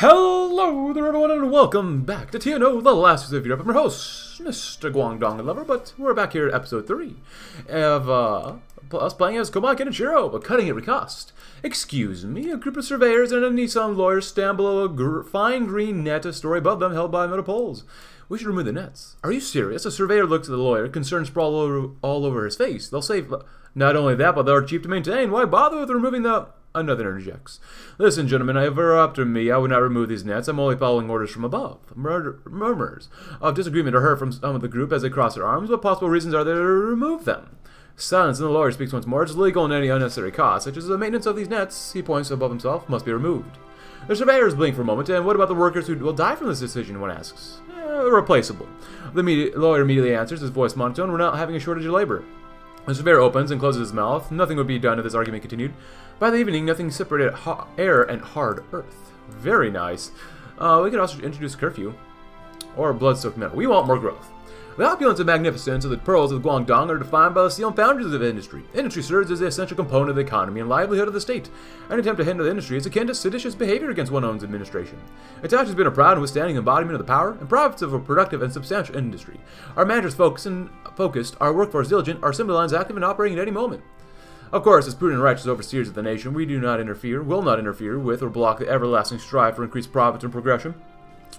Hello there everyone and welcome back to TNO, the last of Europe. I'm your host, Mr. Guangdong Lover, but we're back here at episode 3 of uh, us playing as Komaki Kenichiro, but cutting every cost. Excuse me, a group of surveyors and a Nissan lawyer stand below a gr fine green net, a story above them held by metal poles. We should remove the nets. Are you serious? A surveyor looks at the lawyer, concern sprawl all over his face. They'll save... Not only that, but they're cheap to maintain. Why bother with removing the... Another interjects. Listen, gentlemen, I ever after me, I would not remove these nets. I'm only following orders from above. Murder, murmurs of disagreement are heard from some of the group as they cross their arms. What possible reasons are there to remove them? Silence, and the lawyer speaks once more. It's legal and any unnecessary cost, such as the maintenance of these nets, he points above himself, must be removed. The surveyors blink for a moment, and what about the workers who will die from this decision, one asks. Eh, replaceable. The lawyer immediately answers, his voice monotone, we're not having a shortage of labor. The surveyor opens and closes his mouth. Nothing would be done if this argument continued. By the evening, nothing separated air and hard earth. Very nice. Uh, we could also introduce curfew. Or blood-soaked metal. We want more growth. The opulence and magnificence of the pearls of Guangdong are defined by the steel foundries of industry. Industry serves as the essential component of the economy and livelihood of the state. An attempt to hinder the industry is akin to seditious behavior against one's administration. Hitachi has been a proud and withstanding embodiment of the power and profits of a productive and substantial industry. Our managers focus and focused, our workforce diligent, our assembly lines active and operating at any moment. Of course, as prudent and righteous overseers of the nation, we do not interfere, will not interfere with or block the everlasting strive for increased profits and progression.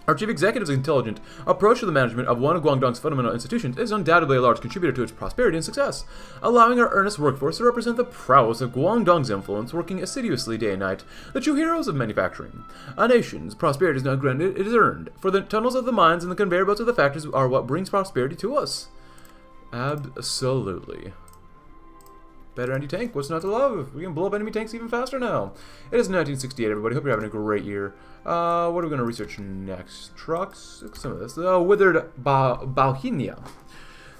Our chief executive's intelligent approach to the management of one of Guangdong's fundamental institutions is undoubtedly a large contributor to its prosperity and success, allowing our earnest workforce to represent the prowess of Guangdong's influence, working assiduously day and night, the true heroes of manufacturing. A nation's prosperity is not granted, it is earned, for the tunnels of the mines and the conveyor belts of the factories are what brings prosperity to us. Absolutely. Better anti-tank, what's not to love? We can blow up enemy tanks even faster now. It is 1968, everybody. Hope you're having a great year. Uh, what are we going to research next? Trucks? Some of this. Uh, withered ba.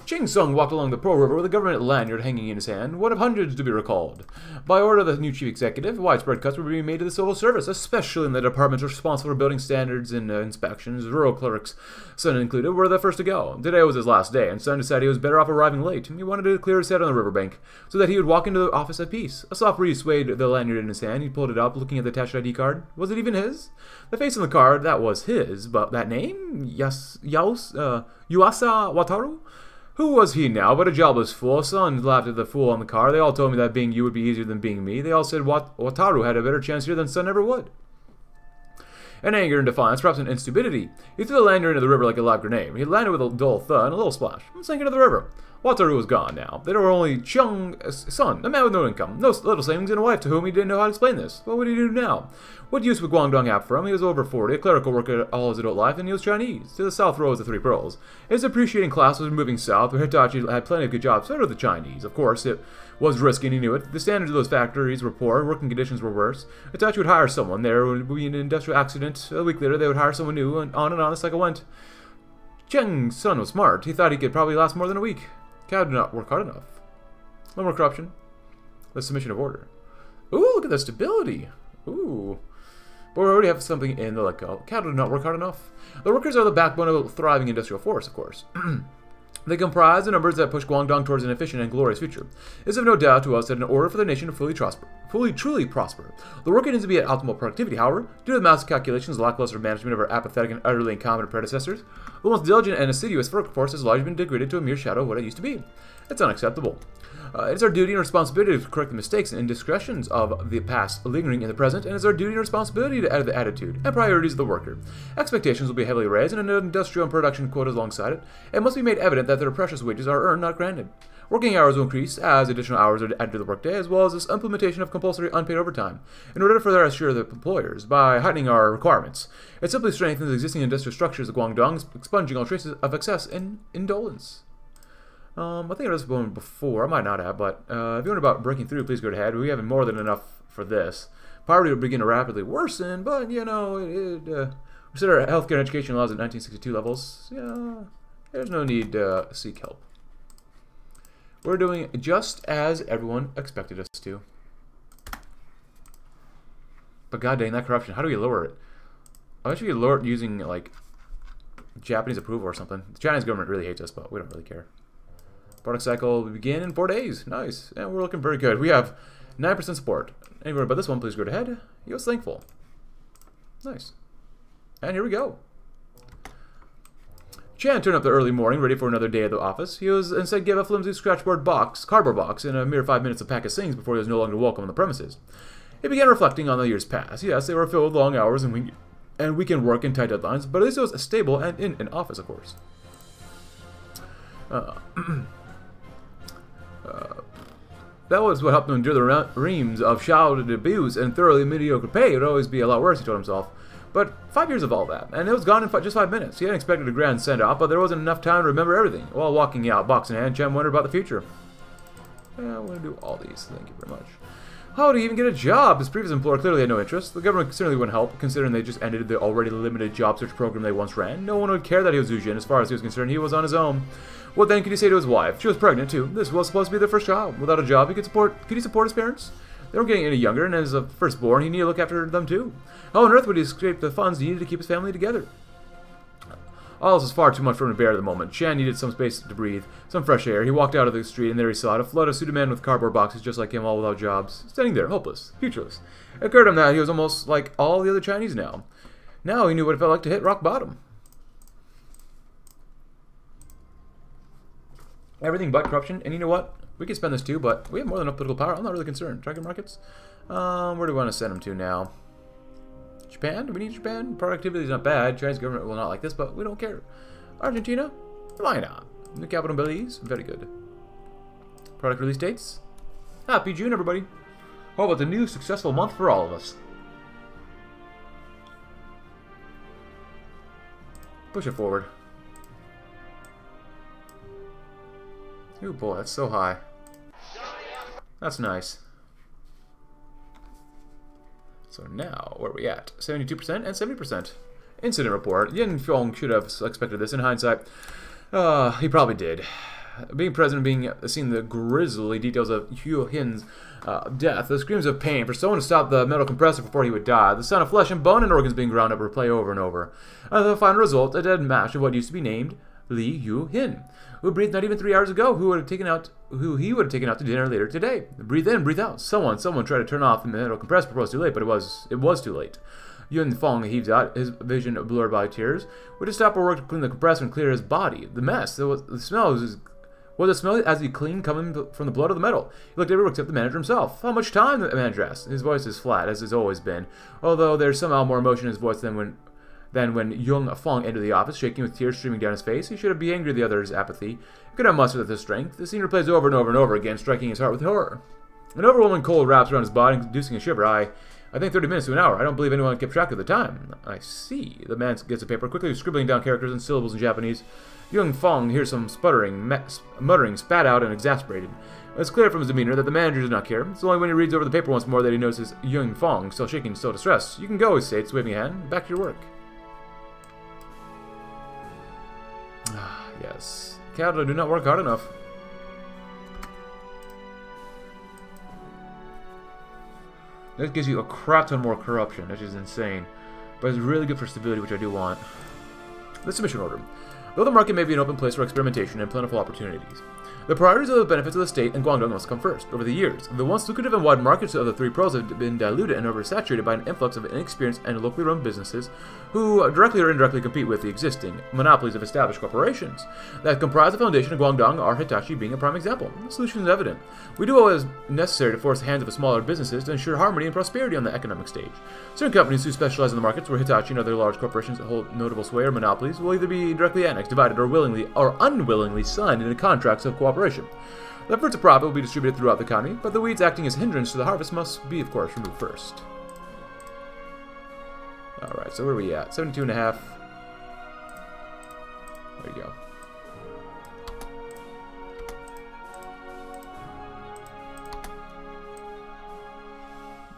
Ching Sung walked along the Pearl River with a government lanyard hanging in his hand, one of hundreds to be recalled. By order of the new chief executive, widespread cuts were being made to the civil service, especially in the departments responsible for building standards and uh, inspections. Rural clerks, Sun included, were the first to go. Today was his last day, and Sun decided he was better off arriving late. He wanted to clear his head on the riverbank, so that he would walk into the office at peace. A soft breeze swayed the lanyard in his hand. He pulled it up, looking at the attached ID card. Was it even his? The face on the card, that was his, but that name? Yas, Yaus, uh, Yuasa Wataru? Who was he now but a jobless fool? Son laughed at the fool on the car. They all told me that being you would be easier than being me. They all said Wat Wataru had a better chance here than Son ever would. In anger and defiance, perhaps in stupidity, he threw the lanyard into the river like a live grenade. He landed with a dull thud and a little splash, and sank into the river. Wataru was gone now. There were only Chung, uh, son, a man with no income, no little savings, and a wife to whom he didn't know how to explain this. What would he do now? What use would Guangdong have for him? He was over 40, a clerical worker all his adult life, and he was Chinese. To the south rose the Three Pearls. His appreciating class was moving south, where Hitachi had plenty of good jobs, so did the Chinese. Of course, it was risky, and he knew it. The standards of those factories were poor, working conditions were worse. Hitachi would hire someone, there would be an industrial accident. A week later, they would hire someone new, and on and on the cycle went. Cheng's son was smart. He thought he could probably last more than a week. Cow did not work hard enough. No more corruption. The submission of order. Ooh, look at the stability. Ooh. But we already have something in the let go. Cattle did not work hard enough. The workers are the backbone of a thriving industrial force, of course. They comprise the numbers that push Guangdong towards an efficient and glorious future. It is of no doubt to us that in order for the nation to fully, prosper, fully truly prosper, the worker needs to be at optimal productivity. However, due to the massive calculations, lackluster management of our apathetic and utterly incompetent predecessors, the most diligent and assiduous workforce has largely been degraded to a mere shadow of what it used to be. It's unacceptable. Uh, it is our duty and responsibility to correct the mistakes and indiscretions of the past lingering in the present, and it is our duty and responsibility to add the attitude and priorities of the worker. Expectations will be heavily raised, and an industrial and production quotas alongside it. It must be made evident that their precious wages are earned, not granted. Working hours will increase as additional hours are added to the workday, as well as this implementation of compulsory unpaid overtime, in order to further assure the employers by heightening our requirements. It simply strengthens existing industrial structures of Guangdong, expunging all traces of excess and indolence. Um, I think I was one before. I might not have, but uh, if you want about breaking through, please go ahead. We have more than enough for this. Poverty will begin to rapidly worsen, but you know, it, it uh, our healthcare and education laws at 1962 levels. Yeah, there's no need to seek help. We're doing just as everyone expected us to. But god dang, that corruption. How do we lower it? I wish we could lower it using, like, Japanese approval or something. The Chinese government really hates us, but we don't really care. Product cycle will begin in four days. Nice. And we're looking very good. We have 9% support. Anywhere but this one, please go ahead. He was thankful. Nice. And here we go. Chan turned up the early morning, ready for another day at the office. He was instead given a flimsy scratchboard box, cardboard box, and a mere five minutes of pack of sings before he was no longer welcome on the premises. He began reflecting on the years past. Yes, they were filled with long hours and, we and weekend work and tight deadlines, but at least it was stable and in an office, of course. Uh, Uh, that was what helped him endure the reams of shouted abuse and thoroughly mediocre pay. It would always be a lot worse, he told himself. But five years of all that, and it was gone in just five minutes. He hadn't expected a grand send-off, but there wasn't enough time to remember everything. While walking out, box in hand, Chen wondered about the future. Yeah, I want to do all these. Thank you very much. How would he even get a job? His previous employer clearly had no interest. The government certainly wouldn't help, considering they just ended the already limited job search program they once ran. No one would care that he was Zhu Jin. As far as he was concerned, he was on his own. What then could he say to his wife? She was pregnant, too. This was supposed to be their first child. Without a job, he could support... Could he support his parents? They weren't getting any younger, and as a firstborn, he needed to look after them, too. How on earth would he scrape the funds he needed to keep his family together? All this was far too much for him to bear at the moment. Chan needed some space to breathe, some fresh air. He walked out of the street, and there he saw it, a flood of pseudo men with cardboard boxes just like him, all without jobs, standing there, hopeless, futureless. It occurred to him that he was almost like all the other Chinese now. Now he knew what it felt like to hit rock bottom. Everything but corruption, and you know what? We can spend this too, but we have more than enough political power. I'm not really concerned. Dragon markets? Um, where do we want to send them to now? Japan? Do we need Japan? Productivity is not bad. Chinese government will not like this, but we don't care. Argentina? Why not? New capital Belize? Very good. Product release dates? Happy June, everybody. How about the new successful month for all of us? Push it forward. Oh boy, that's so high. That's nice. So now, where are we at? 72% and 70%. Incident report. Yin Fong should have expected this in hindsight. Uh, he probably did. Being present being seeing the grisly details of Hu Hin's uh, death, the screams of pain for someone to stop the metal compressor before he would die, the sound of flesh and bone and organs being ground up replay over and over. And the final result, a dead mash of what used to be named Li Yu Hin, who breathed not even three hours ago, who would have taken out, who he would have taken out to dinner later today. Breathe in, breathe out. Someone, someone tried to turn off the metal compressor before it was too late, but it was, it was too late. Yun Fong heaved out, his vision blurred by tears. Would have stopped work to clean the compressor and clear his body. The mess, the, the smell was was the smell as he clean coming from the blood of the metal? He looked everywhere except the manager himself. How much time? The manager asked. His voice is flat, as it's always been, although there's somehow more emotion in his voice than when then when Young Fong entered the office, shaking with tears streaming down his face, he should have be angry at the other's apathy. He could have mustered his strength. The scene replays over and over and over again, striking his heart with horror. An overwhelming cold wraps around his body, inducing a shiver. I, I think 30 minutes to an hour. I don't believe anyone kept track of the time. I see. The man gets a paper, quickly scribbling down characters and syllables in Japanese. Young Fong hears some sputtering, muttering, spat out, and exasperated. It's clear from his demeanor that the manager does not care. It's only when he reads over the paper once more that he notices Young Fong still shaking, still distressed. You can go, he states, waving a hand. Back to your work. Ah, yes. Canada do not work hard enough. This gives you a crap ton more corruption, which is insane. But it's really good for stability, which I do want. The submission order. Though the market may be an open place for experimentation and plentiful opportunities, the priorities of the benefits of the state and Guangdong must come first. Over the years, the once lucrative and wide markets of the three pros have been diluted and oversaturated by an influx of inexperienced and locally run businesses who uh, directly or indirectly compete with the existing monopolies of established corporations that comprise the foundation of Guangdong, our Hitachi being a prime example. The solution is evident. We do what is necessary to force the hands of smaller businesses to ensure harmony and prosperity on the economic stage. Certain companies who specialize in the markets where Hitachi and other large corporations hold notable sway or monopolies will either be directly annexed, divided, or willingly or unwillingly signed into contracts of cooperation cooperation. The fruits of profit will be distributed throughout the economy, but the weeds acting as hindrance to the harvest must be, of course, removed first. Alright, so where are we at? 72 and a half. There you go.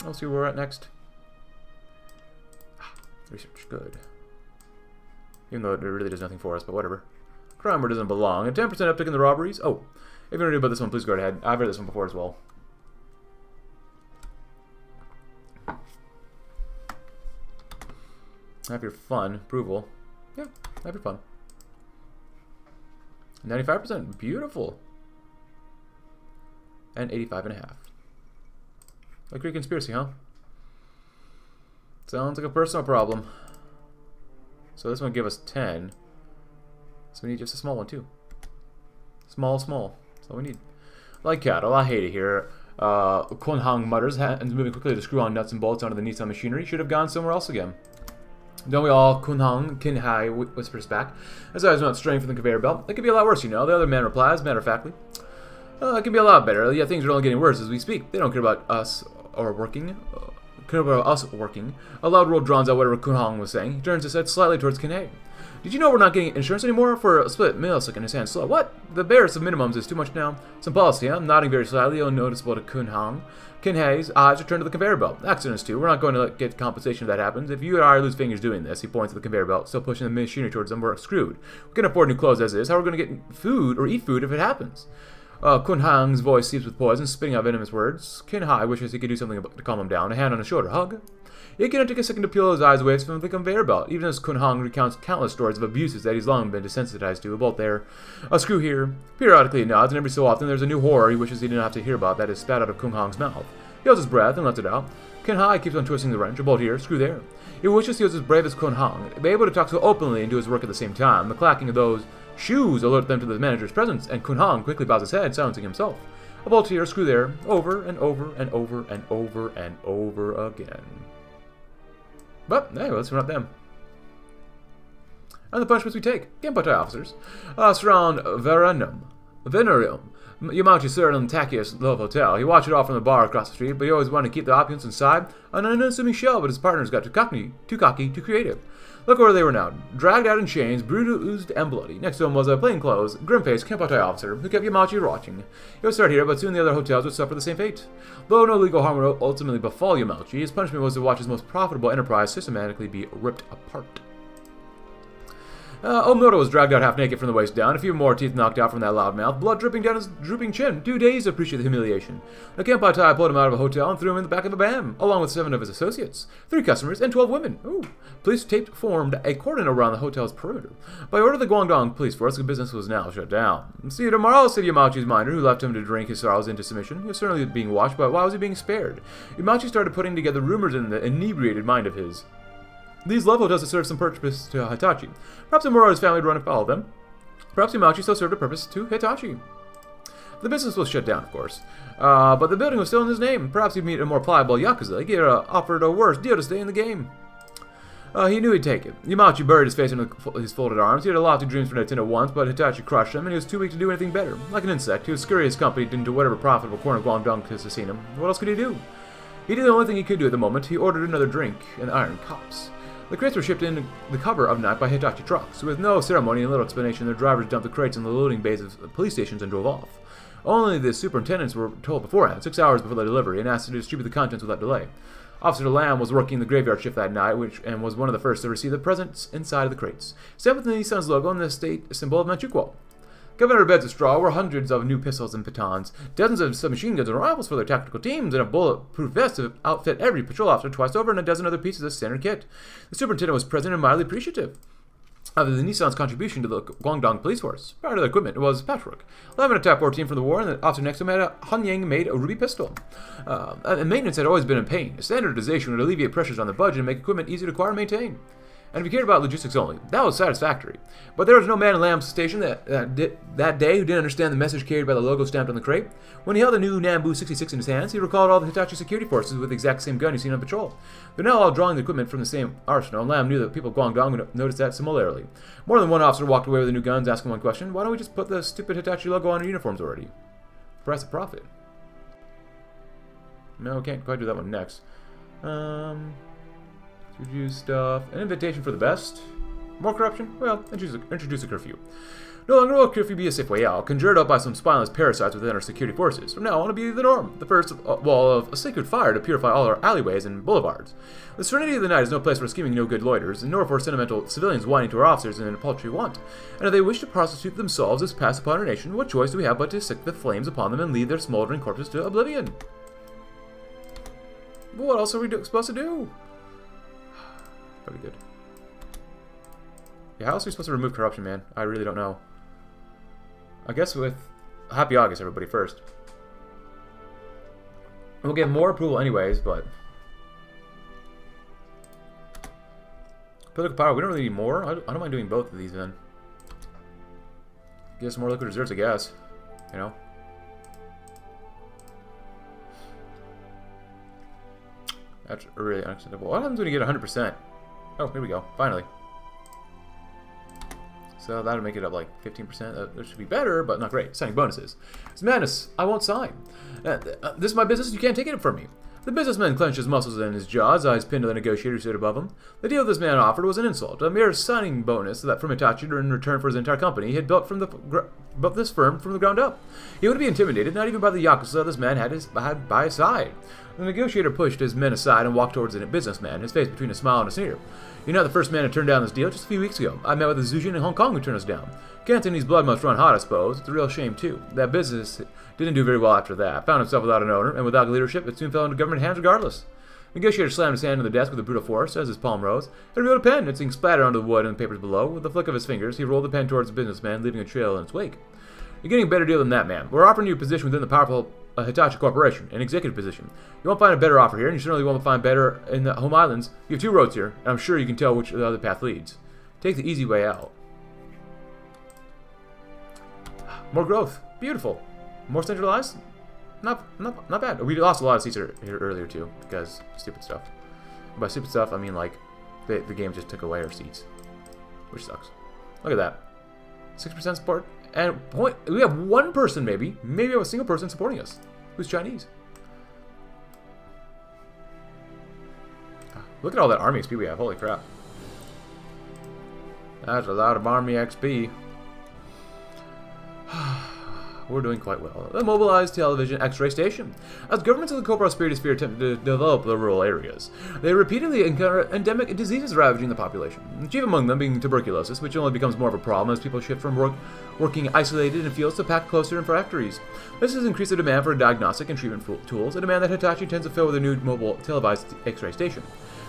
Let's see where we're at next. Ah, research, good. Even though it really does nothing for us, but whatever. Crime where doesn't belong. A 10% uptick in the robberies? Oh, if you want to know about this one, please go ahead. I've read this one before as well. Have your fun. Approval. Yeah, have your fun. 95%. Beautiful. And 85 and a half. Like Greek conspiracy, huh? Sounds like a personal problem. So this one give us 10. So we need just a small one too. Small, small. That's all we need. Like cattle, I hate it here. Uh, Kun Hong mutters, hands moving quickly to screw on nuts and bolts onto the Nissan machinery. Should have gone somewhere else again. Don't we all? Kun Hong, Kin Hai whispers back. As I was not straying from the conveyor belt. It could be a lot worse, you know. The other man replies, matter of factly. Uh, it can be a lot better. Yeah, things are only getting worse as we speak. They don't care about us or working. Uh, care about us working. A loud roar drowns out whatever Kun Hong was saying. He turns his head slightly towards Kin Hai. Did you know we're not getting insurance anymore for a split millisecond his hand slow? What? The barest of minimums is too much now. Some policy, huh? Nodding very slightly, unnoticeable to Kun Hong. Kin Hai's eyes return to the conveyor belt. Accidents too. We're not going to get compensation if that happens. If you or I lose fingers doing this, he points to the conveyor belt, still pushing the machinery towards them, we're screwed. We can afford new clothes as is. How are we going to get food or eat food if it happens? Uh, Kun Hong's voice seeps with poison, spitting out venomous words. Kin Hai wishes he could do something to calm him down. A hand on his shoulder. Hug. It cannot take a second to peel his eyes away from the conveyor belt, even as Kun Hong recounts countless stories of abuses that he's long been desensitized to, both there. A screw here. Periodically he nods, and every so often there's a new horror he wishes he didn't have to hear about that is spat out of Kun Hong's mouth. He holds his breath and lets it out. Kin Hai keeps on twisting the wrench, a bolt here, screw there. He wishes he was as brave as Kun Hong, be able to talk so openly and do his work at the same time. The clacking of those shoes alert them to the manager's presence, and Kun Hong quickly bows his head, silencing himself. A bolt here, screw there, over and over and over and over and over again. But, anyway, let's up them. And the punishments we take. Kempeitai officers. Uh, surround Verenum. Venerium. Yamauchi served on Takia's Love Hotel. You watch it all from the bar across the street, but you always want to keep the opulence inside. An unassuming shell, but his partners got too cocky, too cocky, too creative. Look where they were now, dragged out in chains, bruised and bloody. Next to him was a plainclothes, grim-faced Kempeitai officer who kept Yamauchi watching. He would start here, but soon the other hotels would suffer the same fate. Though no legal harm would ultimately befall Yamauchi, his punishment was to watch his most profitable enterprise systematically be ripped apart. Uh, Omura was dragged out half naked from the waist down, a few more teeth knocked out from that loud mouth, blood dripping down his drooping chin. Two days appreciate the humiliation. The Kempeitai pulled him out of a hotel and threw him in the back of a BAM, along with seven of his associates, three customers, and twelve women. Ooh. Police taped formed a cordon around the hotel's perimeter. By order of the Guangdong police force, the business was now shut down. See you tomorrow, said Yamauchi's miner, who left him to drink his sorrows into submission. He was certainly being watched, but why was he being spared? Yamauchi started putting together rumors in the inebriated mind of his. These level does serve some purpose to Hitachi. Perhaps Omura's family would run afoul of them. Perhaps Yamauchi still served a purpose to Hitachi. The business was shut down, of course, uh, but the building was still in his name. Perhaps he'd meet a more pliable Yakuza. He uh, offered a worse deal to stay in the game. Uh, he knew he'd take it. Yamauchi buried his face in his folded arms. He had a lofty dreams for Nintendo once, but Hitachi crushed him, and he was too weak to do anything better. Like an insect, he was scurry his company into whatever profitable corner Guangdong could sustain him. What else could he do? He did the only thing he could do at the moment. He ordered another drink and iron cups. The crates were shipped in the cover of night by Hitachi trucks. With no ceremony and little explanation, their drivers dumped the crates in the loading bays of police stations and drove off. Only the superintendents were told beforehand, six hours before the delivery, and asked to distribute the contents without delay. Officer Lamb was working the graveyard shift that night, which and was one of the first to receive the presents inside of the crates, stamped with the Nissan's logo and the state symbol of Manchukuo. Given her beds of straw were hundreds of new pistols and batons, dozens of submachine guns and rifles for their tactical teams, and a bulletproof vest to outfit every patrol officer twice over, and a dozen other pieces of standard kit. The superintendent was present and mildly appreciative of the Nissan's contribution to the Guangdong police force. Part of the equipment was patchwork. Eleven attack 14 from the war, and the officer next to him had a Hanyang made a ruby pistol. Uh, maintenance had always been a pain. Standardization would alleviate pressures on the budget and make equipment easy to acquire and maintain and if you cared about logistics only, that was satisfactory. But there was no man in Lamb's station that, that, did, that day who didn't understand the message carried by the logo stamped on the crate. When he held the new Nambu 66 in his hands, he recalled all the Hitachi security forces with the exact same gun he'd seen on patrol. They're now all drawing the equipment from the same arsenal, and Lamb knew that people of Guangdong would notice that similarly. More than one officer walked away with the new guns, asking one question, why don't we just put the stupid Hitachi logo on our uniforms already? Price of profit. No, we can't quite do that one next. Um... Juju stuff. An invitation for the best. More corruption? Well, introduce a, introduce a curfew. No longer will curfew be a safe way out, conjured up by some spineless parasites within our security forces. From now on, it'll be the norm. The first uh, wall of a sacred fire to purify all our alleyways and boulevards. The serenity of the night is no place for scheming no good loiters, nor for sentimental civilians whining to our officers in a paltry want. And if they wish to prostitute themselves as pass upon our nation, what choice do we have but to sick the flames upon them and lead their smoldering corpses to oblivion? What else are we supposed to do? Pretty good. Yeah, how else are we supposed to remove corruption, man? I really don't know. I guess with Happy August, everybody, first. We'll get more approval anyways, but... Political power, we don't really need more. I don't, I don't mind doing both of these then. Get some more liquid reserves, I guess. You know? That's really unacceptable. What happens when you get 100%? Oh, here we go. Finally. So that'll make it up like 15%. Uh, that should be better, but not great. Signing bonuses. It's madness. I won't sign. Uh, uh, this is my business. You can't take it from me. The businessman clenched his muscles in his jaws, eyes pinned to the negotiator stood above him. The deal this man offered was an insult, a mere signing bonus that from Hitachi in return for his entire company he had built from the built this firm from the ground up. He would be intimidated, not even by the yakuza this man had, his, had by his side. The negotiator pushed his men aside and walked towards the businessman, his face between a smile and a sneer. You're not the first man to turn down this deal. Just a few weeks ago, I met with a Zujin in Hong Kong who turned us down. Cantonese blood must run hot, I suppose. It's a real shame, too. That business didn't do very well after that. Found himself without an owner, and without leadership, it soon fell into government hands regardless. Negotiator slammed his hand on the desk with a brutal force as his palm rose. He revealed a pen, its ink splattered onto the wood and the papers below. With a flick of his fingers, he rolled the pen towards the businessman, leaving a trail in its wake. You're getting a better deal than that, man. We're offering you a position within the powerful uh, Hitachi Corporation, an executive position. You won't find a better offer here, and you certainly won't find better in the home islands. You have two roads here, and I'm sure you can tell which the other path leads. Take the easy way out. More growth. Beautiful. More centralized? Not, not, not bad. We lost a lot of seats here, here earlier, too, because stupid stuff. By stupid stuff, I mean, like, the, the game just took away our seats. Which sucks. Look at that. 6% support. And point, we have one person, maybe. Maybe we have a single person supporting us. Who's Chinese. Ah, look at all that army XP we have. Holy crap. That's a lot of army XP. Ah. We're doing quite well. The mobilized television X-ray station. As governments of the co-prosperity sphere attempt to develop the rural areas, they repeatedly encounter endemic diseases ravaging the population. Chief among them being tuberculosis, which only becomes more of a problem as people shift from work, working isolated in fields to packed closer in factories. This has increased the demand for diagnostic and treatment tools, a demand that Hitachi tends to fill with a new mobile televised X-ray station.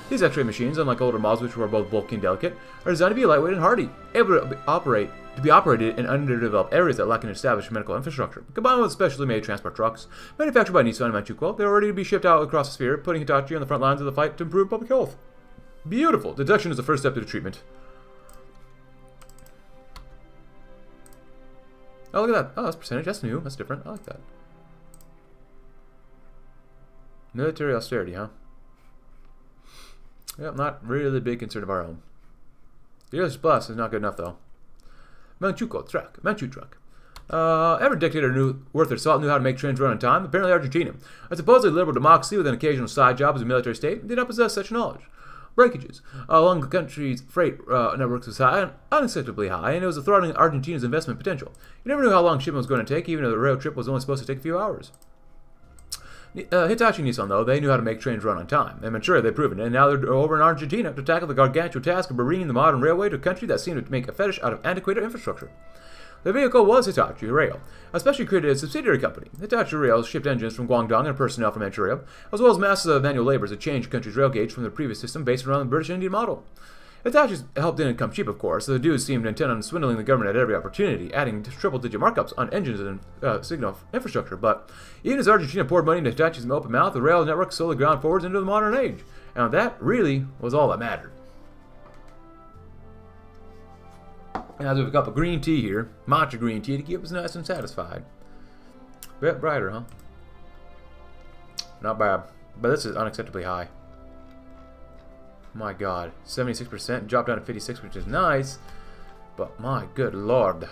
These X-ray machines, unlike older models which were both bulky and delicate, are designed to be lightweight and hardy, able to operate to be operated in underdeveloped areas that lack an established medical infrastructure. Combined with specially made transport trucks, manufactured by Nissan and Manchukuo, they're ready to be shipped out across the sphere, putting Hitachi on the front lines of the fight to improve public health. Beautiful. Detection is the first step to the treatment. Oh, look at that. Oh, that's percentage. That's new. That's different. I like that. Military austerity, huh? Yep, not really a big concern of our own. The US Plus is not good enough, though. Manchukuo truck. Manchu truck. Uh, every dictator knew worth their salt knew how to make trains run on time. Apparently, Argentina, a supposedly liberal democracy with an occasional side job as a military state, did not possess such knowledge. Breakages along the country's freight uh, networks was high, unacceptably high, and it was a threatening Argentina's investment potential. You never knew how long shipment was going to take, even though the rail trip was only supposed to take a few hours. Uh, Hitachi Nissan, though, they knew how to make trains run on time. And Manchuria, they've proven it, and now they're over in Argentina to tackle the gargantuan task of bringing the modern railway to a country that seemed to make a fetish out of antiquated infrastructure. The vehicle was Hitachi Rail, a specially created subsidiary company. Hitachi Rail shipped engines from Guangdong and personnel from Manchuria, as well as masses of manual labors to change the country's rail gauge from the previous system based around the British Indian model. Hitachi's help didn't come cheap, of course. The dudes seemed intent on swindling the government at every opportunity, adding triple-digit markups on engines and uh, signal infrastructure. But even as Argentina poured money into Hitachi's open mouth, the rail network slowly ground forwards into the modern age. And that really was all that mattered. Now we have a cup of green tea here, matcha green tea, to keep us nice and satisfied. Bit brighter, huh? Not bad. But this is unacceptably high. My god. 76%, dropped down to 56, which is nice. But my good lord.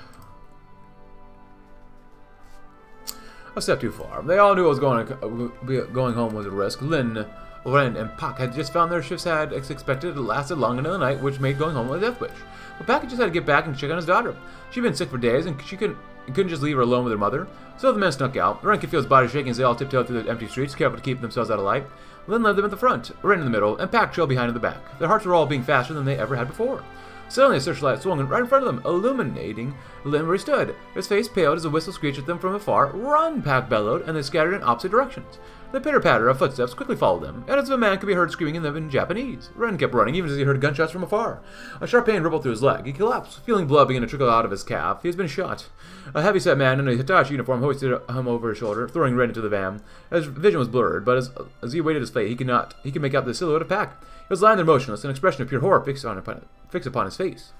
A step too far. They all knew I was going to, be going home was a risk. Lin, Ren, and Pak had just found their shifts had, as expected, lasted long into the night, which made going home a death wish. But Pak just had to get back and check on his daughter. She'd been sick for days, and she couldn't couldn't just leave her alone with her mother. So the men snuck out. Ren could feel his body shaking as they all tiptoed through the empty streets, careful to keep themselves out of light. Lin led them at the front, Ren in the middle, and Pak trailed behind in the back. Their hearts were all beating faster than they ever had before. Suddenly, a searchlight swung right in front of them, illuminating Lin where he stood. His face paled as a whistle screeched at them from afar. Run! Pak bellowed, and they scattered in opposite directions. The pitter-patter of footsteps quickly followed them, and as if a man could be heard screaming in them in Japanese. Ren kept running even as he heard gunshots from afar. A sharp pain rippled through his leg. He collapsed, feeling blood begin to trickle out of his calf. He has been shot. A heavy-set man in a Hitachi uniform hoisted him over his shoulder, throwing Ren into the van. His vision was blurred, but as, as he awaited his fate, he could not he could make out the silhouette of Pack. He was lying there motionless, an expression of pure horror fixed, on, fixed upon his face.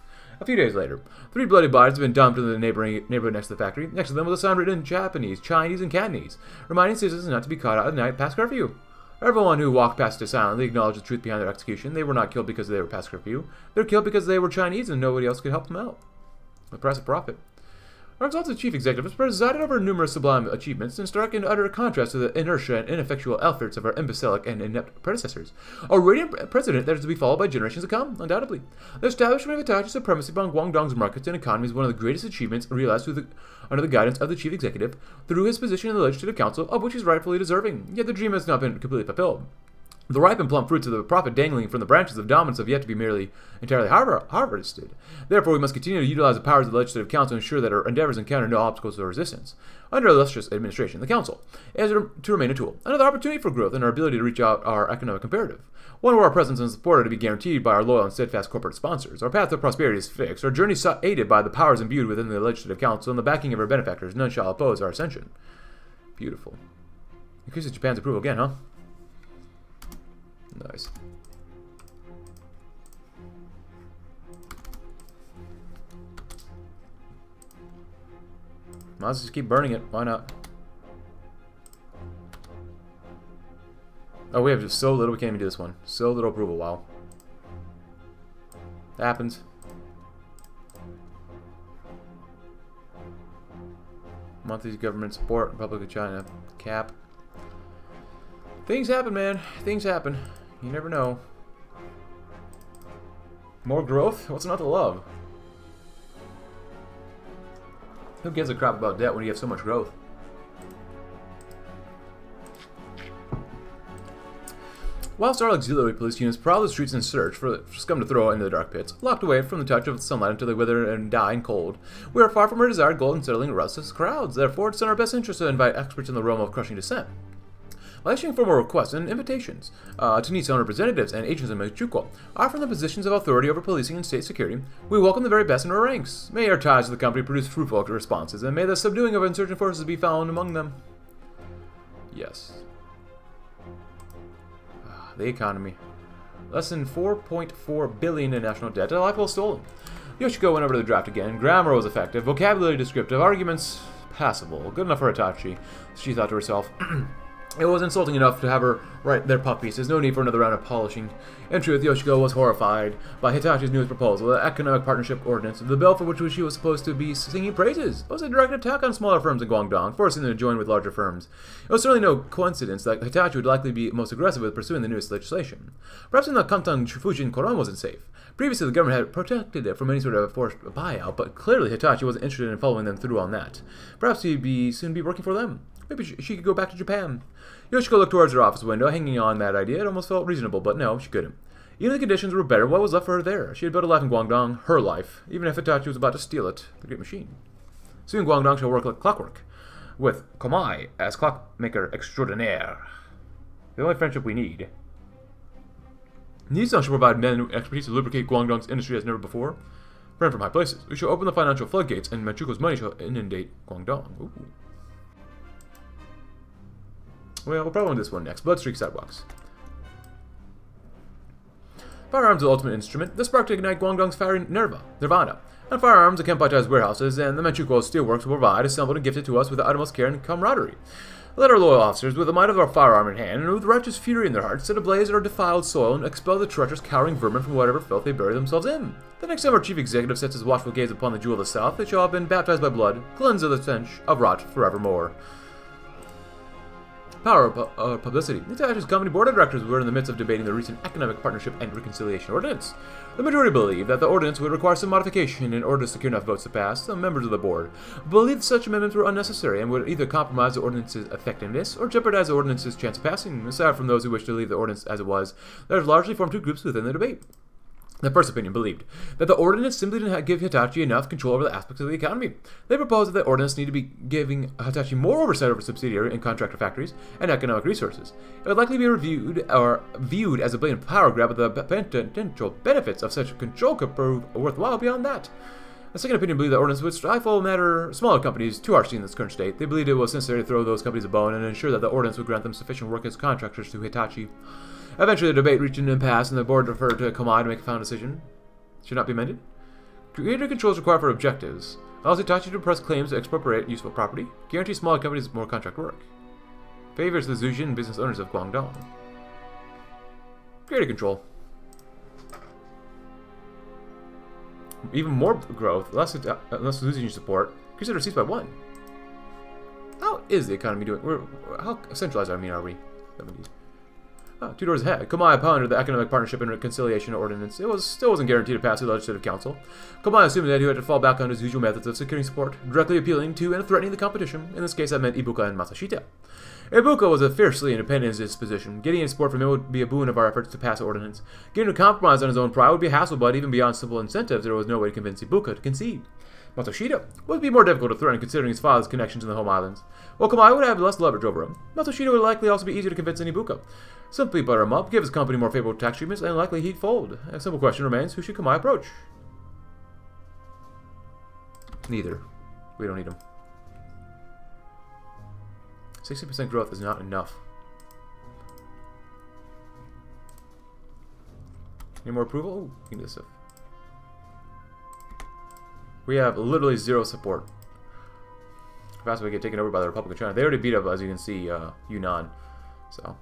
A few days later, three bloody bodies had been dumped in the neighboring neighborhood next to the factory. Next to them was a sign written in Japanese, Chinese, and Cantonese, reminding citizens not to be caught out at night past curfew. Everyone who walked past it silently acknowledged the truth behind their execution. They were not killed because they were past curfew. They were killed because they were Chinese and nobody else could help them out. The price of profit. Our exalted chief executive has presided over numerous sublime achievements in stark and utter contrast to the inertia and ineffectual efforts of our imbecilic and inept predecessors. A radiant president that is to be followed by generations to come, undoubtedly. The establishment of Hitachi supremacy upon Guangdong's markets and economy is one of the greatest achievements realized the, under the guidance of the chief executive through his position in the legislative council, of which he is rightfully deserving. Yet the dream has not been completely fulfilled. The ripe and plump fruits of the profit dangling from the branches of dominance have yet to be merely entirely harvested. Therefore, we must continue to utilize the powers of the Legislative Council to ensure that our endeavors encounter no obstacles or resistance. Under illustrious administration, the Council is to remain a tool, another opportunity for growth and our ability to reach out our economic imperative. One where our presence and support are to be guaranteed by our loyal and steadfast corporate sponsors. Our path to prosperity is fixed, our journey aided by the powers imbued within the Legislative Council and the backing of our benefactors. None shall oppose our ascension. Beautiful. Increases Japan's approval again, huh? Nice. Might as well just keep burning it. Why not? Oh, we have just so little. We can't even do this one. So little approval. Wow. That happens. Monthly government support. Republic of China. Cap. Things happen, man. Things happen. You never know. More growth? What's not to love? Who gives a crap about debt when you have so much growth? Whilst our auxiliary police units prowl the streets in search for scum to throw into the dark pits, locked away from the touch of the sunlight until they wither and die in cold, we are far from our desired goal in settling restless crowds. Therefore, it's in our best interest to invite experts in the realm of crushing dissent issuing formal requests and invitations uh, to Nissan representatives and agents in Manchukuo, offering them positions of authority over policing and state security. We welcome the very best in our ranks. May our ties to the company produce fruitful responses, and may the subduing of insurgent forces be found among them. Yes. Ah, the economy. Less than 4.4 billion in national debt, a life well stolen. Yoshiko went over to the draft again. Grammar was effective, vocabulary descriptive, arguments passable. Good enough for Hitachi, she thought to herself. It was insulting enough to have her write their puff pieces, no need for another round of polishing. In truth, Yoshiko was horrified by Hitachi's newest proposal, the Economic Partnership Ordinance, the bill for which she was supposed to be singing praises. It was a direct attack on smaller firms in Guangdong, forcing them to join with larger firms. It was certainly no coincidence that Hitachi would likely be most aggressive with pursuing the newest legislation. Perhaps in the Kanton Fujin Koron wasn't safe. Previously, the government had protected it from any sort of forced buyout, but clearly Hitachi wasn't interested in following them through on that. Perhaps he'd be soon be working for them. Maybe she could go back to Japan. Yoshiko looked towards her office window, hanging on that idea. It almost felt reasonable, but no, she couldn't. Even the conditions were better, what was left for her there? She had built a life in Guangdong, her life, even if Hitachi was about to steal it, the great machine. Soon Guangdong shall work like clockwork, with Komai as clockmaker extraordinaire. The only friendship we need. Nissan shall provide men expertise to lubricate Guangdong's industry as never before. Friend from high places. We shall open the financial floodgates, and Manchukuo's money shall inundate Guangdong. Ooh. Well, we'll probably want this one next. Bloodstreak Sidewalks. Firearms the ultimate instrument. The spark to ignite Guangdong's fiery Nerva, Nirvana. And firearms, the Kenpai's warehouses and the Manchukuo steelworks will provide, assembled and gifted to us with the utmost care and camaraderie. Let our loyal officers, with the might of our firearm in hand, and with righteous fury in their hearts, set ablaze our defiled soil and expel the treacherous, cowering vermin from whatever filth they bury themselves in. The next time our chief executive sets his watchful gaze upon the jewel of the south, it shall have been baptized by blood, cleansed of the stench of rot forevermore. Power of uh, publicity. Hitachi's company board of directors were in the midst of debating the recent Economic Partnership and Reconciliation Ordinance. The majority believed that the ordinance would require some modification in order to secure enough votes to pass. Some members of the board believed such amendments were unnecessary and would either compromise the ordinance's effectiveness or jeopardize the ordinance's chance of passing. Aside from those who wished to leave the ordinance as it was, there have largely formed two groups within the debate. The first opinion believed that the ordinance simply didn't give Hitachi enough control over the aspects of the economy. They proposed that the ordinance need to be giving Hitachi more oversight over subsidiary and contractor factories and economic resources. It would likely be reviewed or viewed as a blatant power grab, but the potential benefits of such control could prove worthwhile beyond that. The second opinion believed that ordinance would stifle matter smaller companies too harshly in this current state. They believed it was necessary to throw those companies a bone and ensure that the ordinance would grant them sufficient work as contractors to Hitachi. Eventually, the debate reached an impasse, and the board referred to Komai to make a final decision. Should not be amended. Greater controls required for objectives. Allows Hitachi to press claims to expropriate useful property. Guarantees smaller companies more contract work. Favors the Zujin business owners of Guangdong. Greater control. Even more growth, less, uh, less Zujin support. Increase receipts by one. How is the economy doing? We're, how centralized, I mean, are we? 70s. Oh, two doors ahead. Komai pondered the Economic Partnership and Reconciliation Ordinance. It was still wasn't guaranteed to pass the Legislative Council. Komai assumed that he had to fall back on his usual methods of securing support, directly appealing to and threatening the competition. In this case, that meant Ibuka and Matsushita. Ibuka was a fiercely independent in his position. Getting any support from him would be a boon of our efforts to pass ordinance. Getting a compromise on his own pride would be a hassle, but even beyond simple incentives, there was no way to convince Ibuka to concede. Matsushita would be more difficult to threaten considering his father's connections in the home islands. While Komai would have less leverage over him, Matsushita would likely also be easier to convince than Ibuka. Simply butter him up, give his company more favorable tax treatments, and likely he'd fold. A simple question remains, who should Komai approach? Neither. We don't need him. 60% growth is not enough. Any more approval? Ooh, we can do. We have literally zero support. Fast we get taken over by the Republic of China. They already beat up, as you can see, uh, Yunnan. So.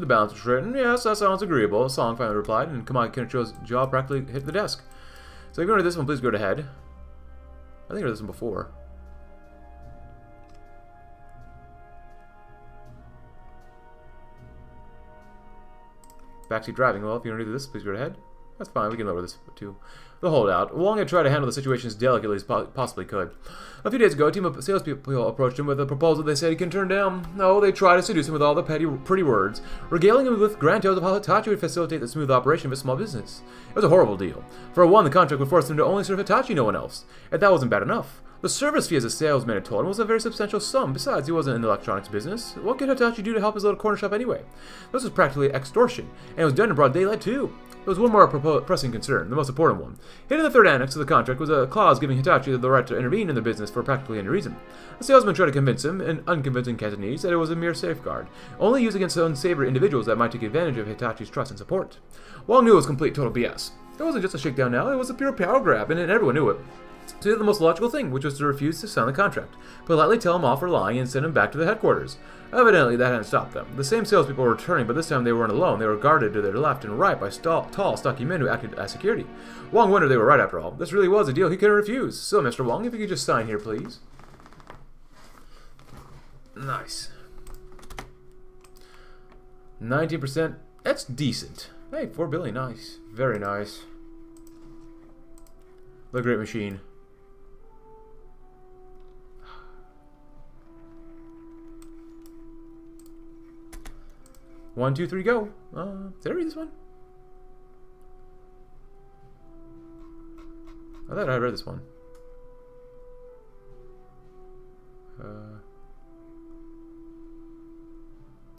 The balance was written. Yes, that sounds agreeable. Song finally replied, and Komai Kenicho's jaw practically hit the desk. So if you to this one, please go to head. I think I heard this one before. Backseat driving. Well, if you don't do this, please go ahead. That's fine, we can lower this too. The holdout. Wong had tried to handle the situation as delicately as po possibly could. A few days ago, a team of salespeople approached him with a proposal they said he can turn down. No, they tried to seduce him with all the petty, pretty words, regaling him with grand tales of how Hitachi would facilitate the smooth operation of his small business. It was a horrible deal. For one, the contract would force him to only serve Hitachi, no one else. And that wasn't bad enough. The service fee as a salesman had told him was a very substantial sum. Besides, he wasn't in the electronics business. What could Hitachi do to help his little corner shop anyway? This was practically extortion, and it was done in broad daylight too. There was one more pressing concern, the most important one. Hidden in the third annex of the contract was a clause giving Hitachi the right to intervene in the business for practically any reason. The salesman tried to convince him, in unconvincing Cantonese, that it was a mere safeguard, only used against unsavory individuals that might take advantage of Hitachi's trust and support. Wong knew it was complete total BS. It wasn't just a shakedown now, it was a pure power grab, and everyone knew it. So he did the most logical thing, which was to refuse to sign the contract, politely tell him off for lying and send him back to the headquarters. Evidently, that hadn't stopped them. The same salespeople were returning, but this time they weren't alone. They were guarded to their left and right by tall, stocky men who acted as security. Wong wondered they were right after all. This really was a deal he couldn't refuse. So, Mr. Wong, if you could just sign here, please. Nice. 19%. That's decent. Hey, 4 billion. Nice. Very nice. The Great Machine. One, two, three, go. Uh, did I read this one? I thought I read this one. Uh,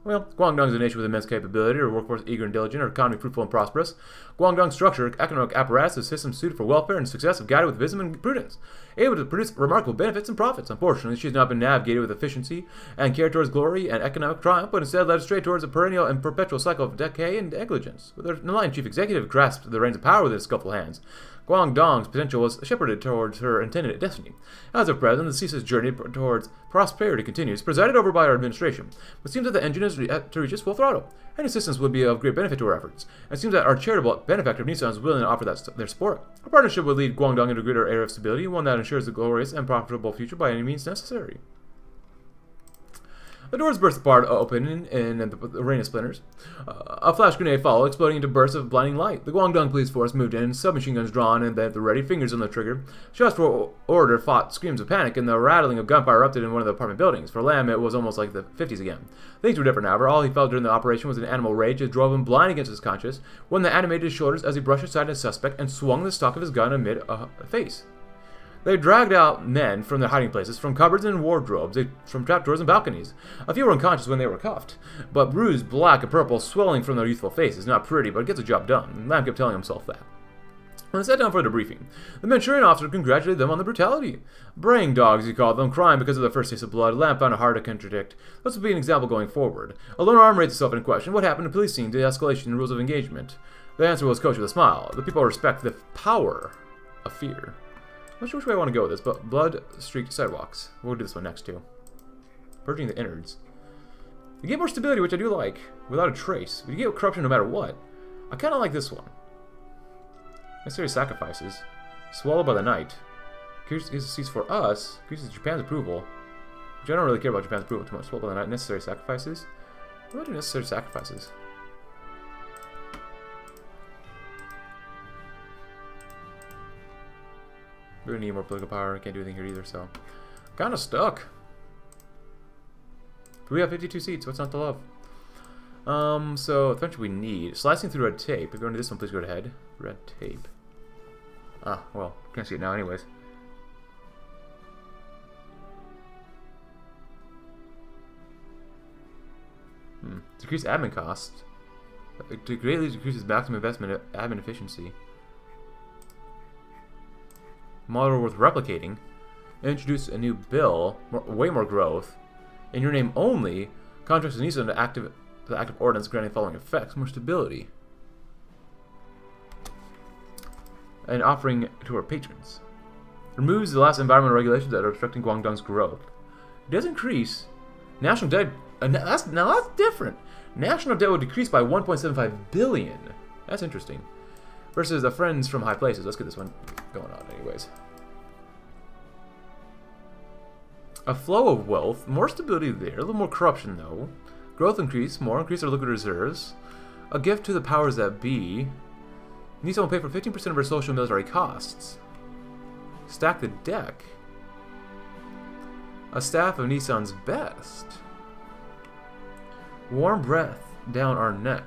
well, Guangdong is a nation with immense capability, a workforce eager and diligent, our economy fruitful and prosperous. Guangdong's structure, economic apparatus, a system suited for welfare and success have guided with wisdom and prudence, able to produce remarkable benefits and profits. Unfortunately, she has not been navigated with efficiency and care towards glory and economic triumph, but instead led straight towards a perennial and perpetual cycle of decay and negligence. With her aligned chief executive grasped the reins of power with his skillful hands, Guangdong's potential was shepherded towards her intended destiny. As of present, the CISA's journey towards prosperity continues, presided over by our administration. It seems that the engine is to reach its full throttle. Any assistance would be of great benefit to our efforts. It seems that our charitable benefactor Nissan is willing to offer that their support. Our partnership would lead Guangdong into a greater era of stability, one that ensures a glorious and profitable future by any means necessary. The doors burst apart open in, in, in the, of splinters. Uh, a flash grenade followed, exploding into bursts of blinding light. The Guangdong police force moved in, submachine guns drawn and at the ready, fingers on the trigger. Shots for order fought screams of panic, and the rattling of gunfire erupted in one of the apartment buildings. For Lamb, it was almost like the 50s again. Things were different, however. All he felt during the operation was an animal rage that drove him blind against his conscience, one that animated his shoulders as he brushed aside a suspect and swung the stock of his gun amid a face. They dragged out men from their hiding places, from cupboards and wardrobes, eh, from trapdoors and balconies. A few were unconscious when they were cuffed, but bruised black and purple swelling from their youthful faces. Not pretty, but it gets the job done. Lamb kept telling himself that. When they sat down for the briefing, the Manchurian officer congratulated them on the brutality. Braying dogs, he called them, crying because of the first taste of blood. Lamb found it hard to contradict. This would be an example going forward. A lone arm raised itself in question. What happened to policing, de-escalation, and rules of engagement? The answer was coached with a smile. The people respect the power of fear. I'm not sure which way I want to go with this, but blood streaked sidewalks. We'll do this one next too. Purging the innards. You get more stability, which I do like, without a trace. But you get corruption no matter what. I kind of like this one. Necessary sacrifices. Swallowed by the night. Increases seats for us. Increases Japan's approval. Which I don't really care about Japan's approval too much. Swallowed by the night. Necessary sacrifices. What do necessary sacrifices? We don't need more political power. Can't do anything here either, so... Kind of stuck. We have 52 seats. What's not to love? Um, so, eventually we need... Slicing through red tape. If you're going to this one, please go ahead. Red tape. Ah, well, can't see it now anyways. Hmm. Decrease admin cost. It greatly decreases maximum investment admin efficiency model worth replicating, introduce a new bill, more, way more growth, in your name only, contracts Nissan to active the active ordinance granting following effects, more stability, and offering to our patrons. Removes the last environmental regulations that are obstructing Guangdong's growth. It does increase national debt. Uh, that's, now that's different. National debt will decrease by 1.75 billion. That's interesting versus the friends from high places. Let's get this one going on anyways. A flow of wealth, more stability there, a little more corruption though. Growth increase, more increase our liquid reserves. A gift to the powers that be. Nissan will pay for 15% of our social military costs. Stack the deck. A staff of Nissan's best. Warm breath down our neck.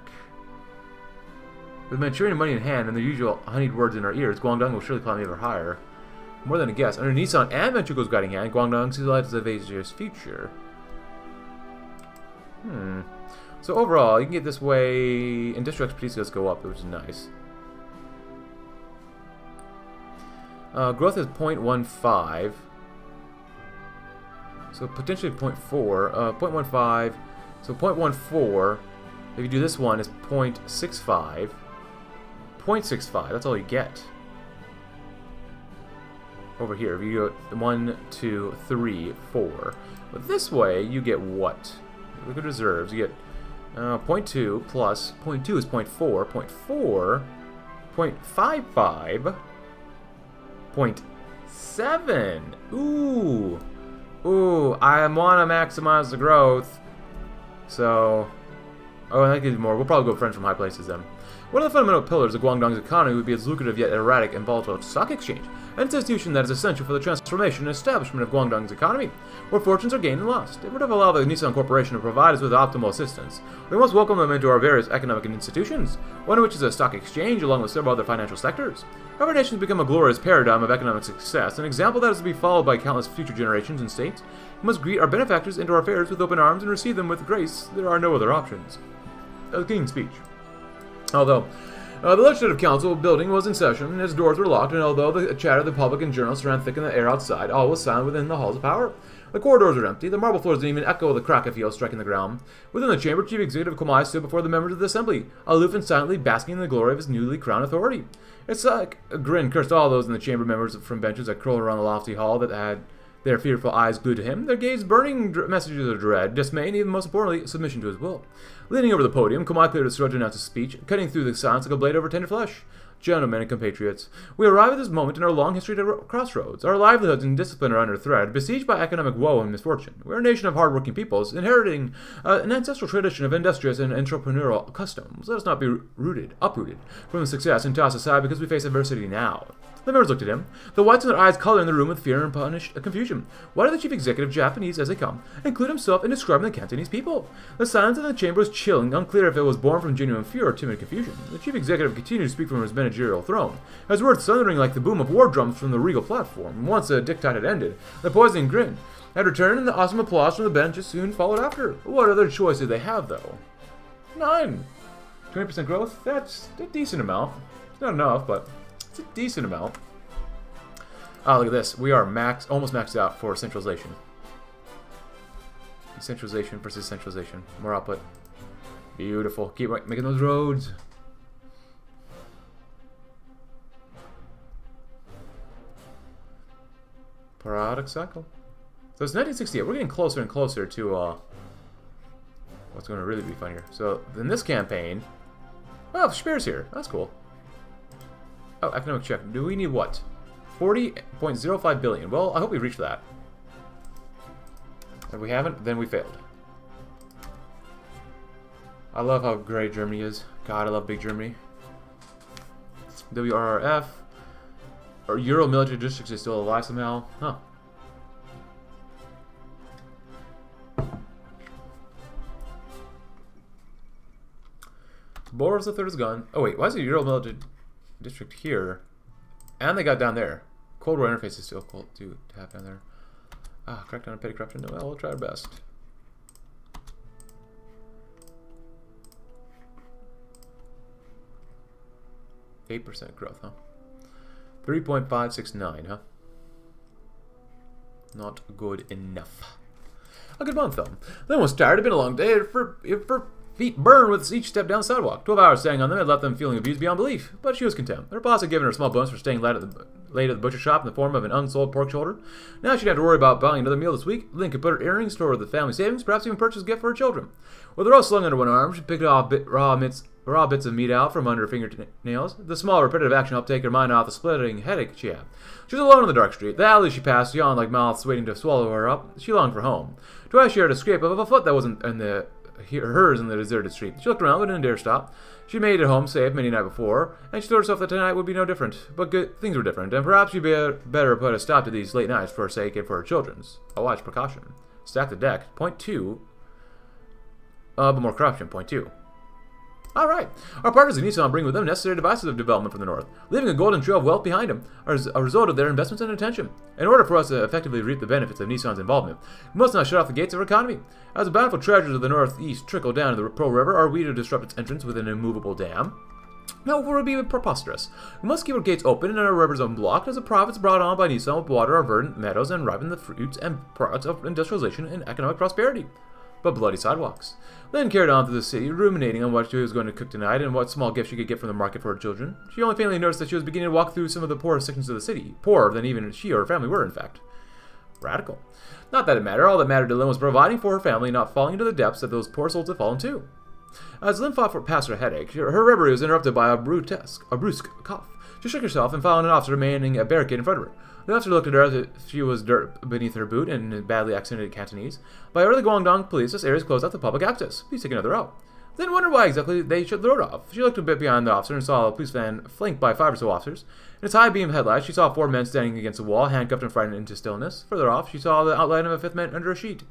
With Manchurian money in hand and the usual honeyed words in our ears, Guangdong will surely climb ever higher. More than a guess. Under Nissan and Manchukuo's guiding hand, Guangdong sees light as a Asia's future. Hmm. So overall, you can get this way. Industrial expertise does go up, which is nice. Uh, growth is 0.15. So potentially 0.4. Uh, 0.15. So 0.14. If you do this one, is 0.65. 0.65, that's all you get. Over here, if you go 1, 2, 3, 4. But this way, you get what? Look at reserves, you get uh, 0.2 plus 0.2 is 0.4, 0.4, 0.55, 0.7. Ooh. Ooh, I want to maximize the growth. So, oh, I think it's more. We'll probably go friends from high places then. One of the fundamental pillars of Guangdong's economy would be its lucrative yet erratic and volatile stock exchange, an institution that is essential for the transformation and establishment of Guangdong's economy, where fortunes are gained and lost. It would have allowed the Nissan Corporation to provide us with optimal assistance. We must welcome them into our various economic institutions, one of which is a stock exchange along with several other financial sectors. Our nation has become a glorious paradigm of economic success, an example that is to be followed by countless future generations and states. We must greet our benefactors into our affairs with open arms and receive them with grace. There are no other options. A King's Speech. Although uh, the Legislative Council building was in session, its doors were locked, and although the chatter of the public and journalists ran thick in the air outside, all was silent within the halls of power. The corridors were empty, the marble floors didn't even echo the crack of heels striking the ground. Within the chamber, Chief Executive Komai stood before the members of the Assembly, aloof and silently basking in the glory of his newly crowned authority. It's like a grin cursed all those in the chamber members from benches that curled around the lofty hall that had their fearful eyes glued to him, their gaze burning messages of dread, dismay, and even most importantly, submission to his will. Leaning over the podium, Komai cleared his throat to announce his speech, cutting through the silence like a blade over tender flesh. Gentlemen and compatriots, we arrive at this moment in our long history at a crossroads. Our livelihoods and discipline are under threat, besieged by economic woe and misfortune. We're a nation of hard-working peoples, inheriting uh, an ancestral tradition of industrious and entrepreneurial customs. Let us not be rooted, uprooted from the success and tossed aside because we face adversity now. The members looked at him, the whites in their eyes colored coloring the room with fear and punished uh, confusion. Why did the chief executive, Japanese as they come, include himself in describing the Cantonese people? The silence in the chamber was chilling, unclear if it was born from genuine fear or timid confusion. The chief executive continued to speak from his managerial throne, his words thundering like the boom of war drums from the regal platform. Once the diktat had ended, the poison grin had returned, and the awesome applause from the benches soon followed after. What other choice did they have, though? None. 20% growth? That's a decent amount. It's not enough, but it's a decent amount. Ah, look at this. We are max, almost maxed out for centralization. Decentralization versus centralization. More output. Beautiful. Keep making those roads. Product cycle. So it's 1968. We're getting closer and closer to uh, what's going to really be fun here. So in this campaign, oh, Speer's here. That's cool. Oh, economic check. Do we need what? 40.05 billion. Well, I hope we reach that. If we haven't, then we failed. I love how great Germany is. God, I love big Germany. WRRF. Or Euro military districts is still alive somehow. Huh. Boris third is gone. Oh wait, why is the Euro military district here? And they got down there. Cold War interface is still cool to, to have down there. Ah, crackdown on petty corruption. Well, we'll try our best. Eight percent growth, huh? Three point five six nine, huh? Not good enough. A good month though. Then was tired. It's been a long day for for Feet burned with each step down the sidewalk. Twelve hours staying on them had left them feeling abused beyond belief, but she was content. Her boss had given her small bonus for staying late at the late at the butcher shop in the form of an unsold pork shoulder. Now she'd have to worry about buying another meal this week. Lynn could put her earrings toward the family savings, perhaps even purchase a gift for her children. With her roast slung under one arm, she picked off bit, raw bits, raw bits of meat out from under her fingernails. The small, repetitive action helped take her mind off the splitting headache she had. She was alone in the dark street. The alley she passed yawned like mouths waiting to swallow her up. She longed for home. Twice she heard a scrape of a foot that wasn't in the hers in the deserted street. She looked around but didn't dare stop. She made it home safe many night before, and she told herself that tonight would be no different. But good, things were different, and perhaps she'd be better put a stop to these late nights for her sake and for her children's. A wise precaution. Stack the deck. Point two. Uh, but more corruption. Point two. Alright, our partners in Nissan bring with them necessary devices of development from the north, leaving a golden trail of wealth behind them as a result of their investments and attention. In order for us to effectively reap the benefits of Nissan's involvement, we must not shut off the gates of our economy. As the bountiful treasures of the northeast trickle down to the Pearl River, are we to disrupt its entrance with an immovable dam? No, it would be preposterous. We must keep our gates open and our rivers unblocked as the profits brought on by Nissan will water our verdant meadows and ripen the fruits and products of industrialization and economic prosperity but bloody sidewalks. Lynn carried on through the city, ruminating on what she was going to cook tonight and what small gifts she could get from the market for her children. She only faintly noticed that she was beginning to walk through some of the poorest sections of the city, poorer than even she or her family were, in fact. Radical. Not that it mattered, all that mattered to Lynn was providing for her family, not falling into the depths that those poor souls had fallen to. As Lynn fought for past her headache, her reverie was interrupted by a brusque, a brusque cough. She shook herself and found an officer remaining a barricade in front of her. The officer looked at her as if she was dirt beneath her boot in badly accented Cantonese. By order of the Guangdong police, this area is closed off to public access. Please take another route. Then wondered why exactly they shut the road off. She looked a bit behind the officer and saw a police van flanked by five or so officers. In its high beam headlights, she saw four men standing against a wall, handcuffed and frightened into stillness. Further off, she saw the outline of a fifth man under a sheet.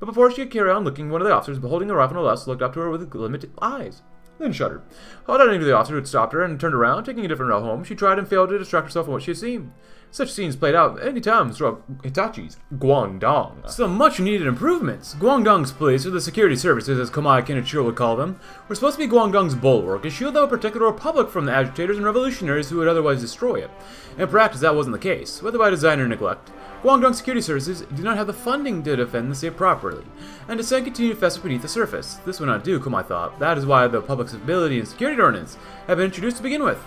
But before she could carry on looking, one of the officers, holding a rifle no less, looked up to her with glimited eyes then shuddered. Out into the officer who had stopped her and turned around, taking a different route home. She tried and failed to distract herself from what she had seen. Such scenes played out many times throughout Hitachi's Guangdong. Some much needed improvements. Guangdong's police, or the security services as Komai Kenichiro would call them, were supposed to be Guangdong's bulwark, a shield that would protect the republic from the agitators and revolutionaries who would otherwise destroy it. In practice, that wasn't the case, whether by design or neglect. Guangdong security services did not have the funding to defend the state properly, and dissent continued to fester beneath the surface. This would not do, Komai thought. That is why the Public Civility and Security Ordinance had been introduced to begin with.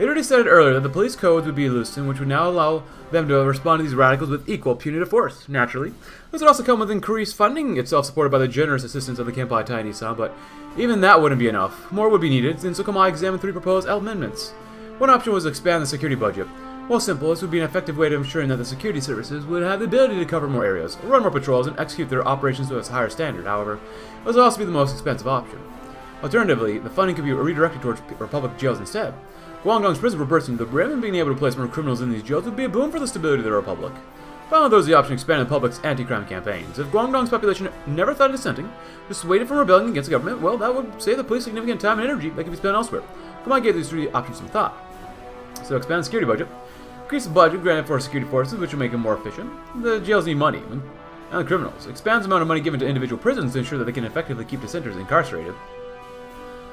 It already said it earlier that the police codes would be loosened, which would now allow them to respond to these radicals with equal punitive force. Naturally, this would also come with increased funding, itself supported by the generous assistance of the Kempai Tainisa, but even that wouldn't be enough. More would be needed, and so Komai examined three proposed amendments. One option was to expand the security budget. While simple, this would be an effective way to ensuring that the security services would have the ability to cover more areas, run more patrols, and execute their operations to a higher standard. However, it would also be the most expensive option. Alternatively, the funding could be redirected towards Republic jails instead. Guangdong's prisons were bursting to the brim, and being able to place more criminals in these jails would be a boon for the stability of the Republic. Finally, there was the option of expanding the public's anti-crime campaigns. If Guangdong's population never thought of dissenting, just waited for rebelling against the government, well, that would save the police significant time and energy that could be spent elsewhere. Komai gave these three options some thought. So expand the security budget, increase the budget granted for security forces, which will make them more efficient. The jails need money, and the criminals. Expands the amount of money given to individual prisons to ensure that they can effectively keep dissenters incarcerated.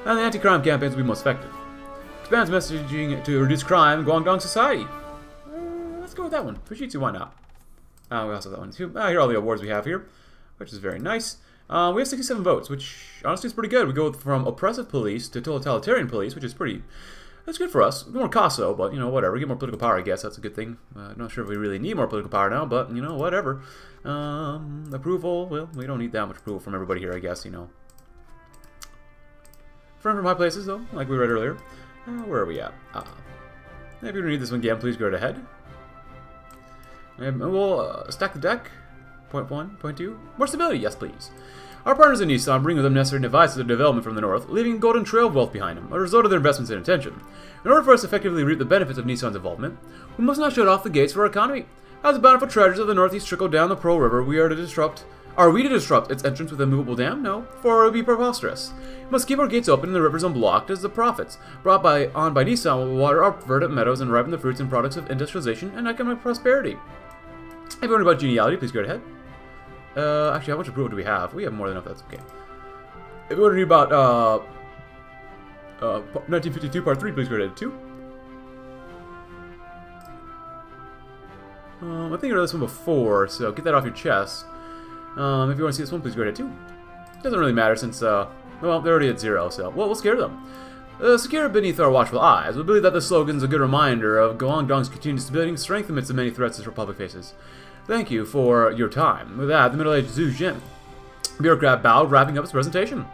And the anti-crime campaigns will be most effective. Expands messaging to reduce crime Guangdong society. Uh, let's go with that one. Fujitsu, why not? Uh, we also have that one too. Uh, here are all the awards we have here, which is very nice. Uh, we have 67 votes, which honestly is pretty good. We go from oppressive police to totalitarian police, which is pretty... That's good for us. More CASO, but, you know, whatever. We get more political power, I guess. That's a good thing. Uh, not sure if we really need more political power now, but, you know, whatever. Um, approval, well, we don't need that much approval from everybody here, I guess, you know. Friend from high places, though, like we read earlier. Uh, where are we at? Uh, if you need this one again, please go ahead. And we'll uh, stack the deck. Point one, point two. More stability, yes please. Our partners in Nissan bring with them necessary devices of development from the north, leaving a golden trail of wealth behind them, a result of their investments and attention. In order for us to effectively reap the benefits of Nissan's involvement, we must not shut off the gates for our economy. As the bountiful treasures of the northeast trickle down the Pearl River, we are to disrupt are we to disrupt its entrance with a movable dam? No, for it would be preposterous. We must keep our gates open and the rivers unblocked as the profits brought by on by Nissan will water our verdant meadows and ripen the fruits and products of industrialization and economic prosperity. If you wonder about geniality, please go ahead. Uh, actually, how much approval do we have? We have more than enough, that's okay. If you want to read about, uh, uh, 1952 part 3, please go ahead, 2. Um, I think I read this one before, so get that off your chest. Um, if you want to see this one, please grade it too. Doesn't really matter since, uh, well, they're already at zero, so, well, we'll scare them. Uh, secure beneath our watchful eyes, we believe that this slogan is a good reminder of Guangdong's continued stability and strength amidst the many threats this republic faces. Thank you for your time. With that, the middle-aged Zhu Jin, bureaucrat bowed, wrapping up his presentation.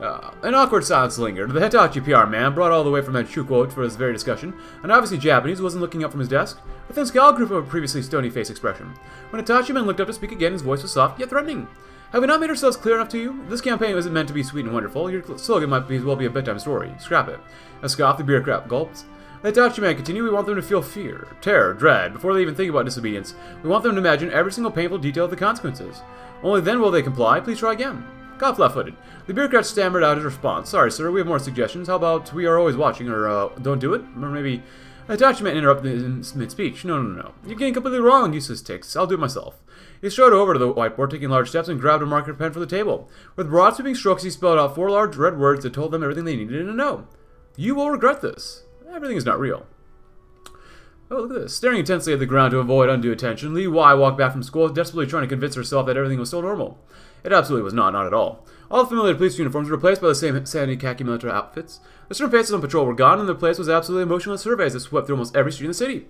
Uh, an awkward silence lingered. The Hitachi PR man, brought all the way from Manchukuo for this very discussion, and obviously Japanese, wasn't looking up from his desk. Within scowl grew from a previously stony face expression. When Hitachi man looked up to speak again, his voice was soft, yet threatening. Have we not made ourselves clear enough to you? This campaign isn't meant to be sweet and wonderful. Your slogan might as well be a bedtime story. Scrap it. A scoff, the bureaucrat gulped. Let Dutch man continue. We want them to feel fear, terror, dread, before they even think about disobedience. We want them to imagine every single painful detail of the consequences. Only then will they comply. Please try again. Cough left-footed. The bureaucrat stammered out his response. Sorry, sir, we have more suggestions. How about we are always watching, or uh, don't do it? Or maybe... A document interrupted in mid-speech. No, no, no. You're getting completely wrong, useless ticks. I'll do it myself. He strode over to the whiteboard, taking large steps, and grabbed a marker pen from the table. With broad sweeping strokes, he spelled out four large red words that told them everything they needed to know. You will regret this. Everything is not real. Oh, look at this. Staring intensely at the ground to avoid undue attention, Li Wai walked back from school, desperately trying to convince herself that everything was still normal. It absolutely was not, not at all. All the familiar police uniforms were replaced by the same sandy khaki military outfits. The stern faces on patrol were gone, and their place was absolutely motionless surveys that swept through almost every street in the city.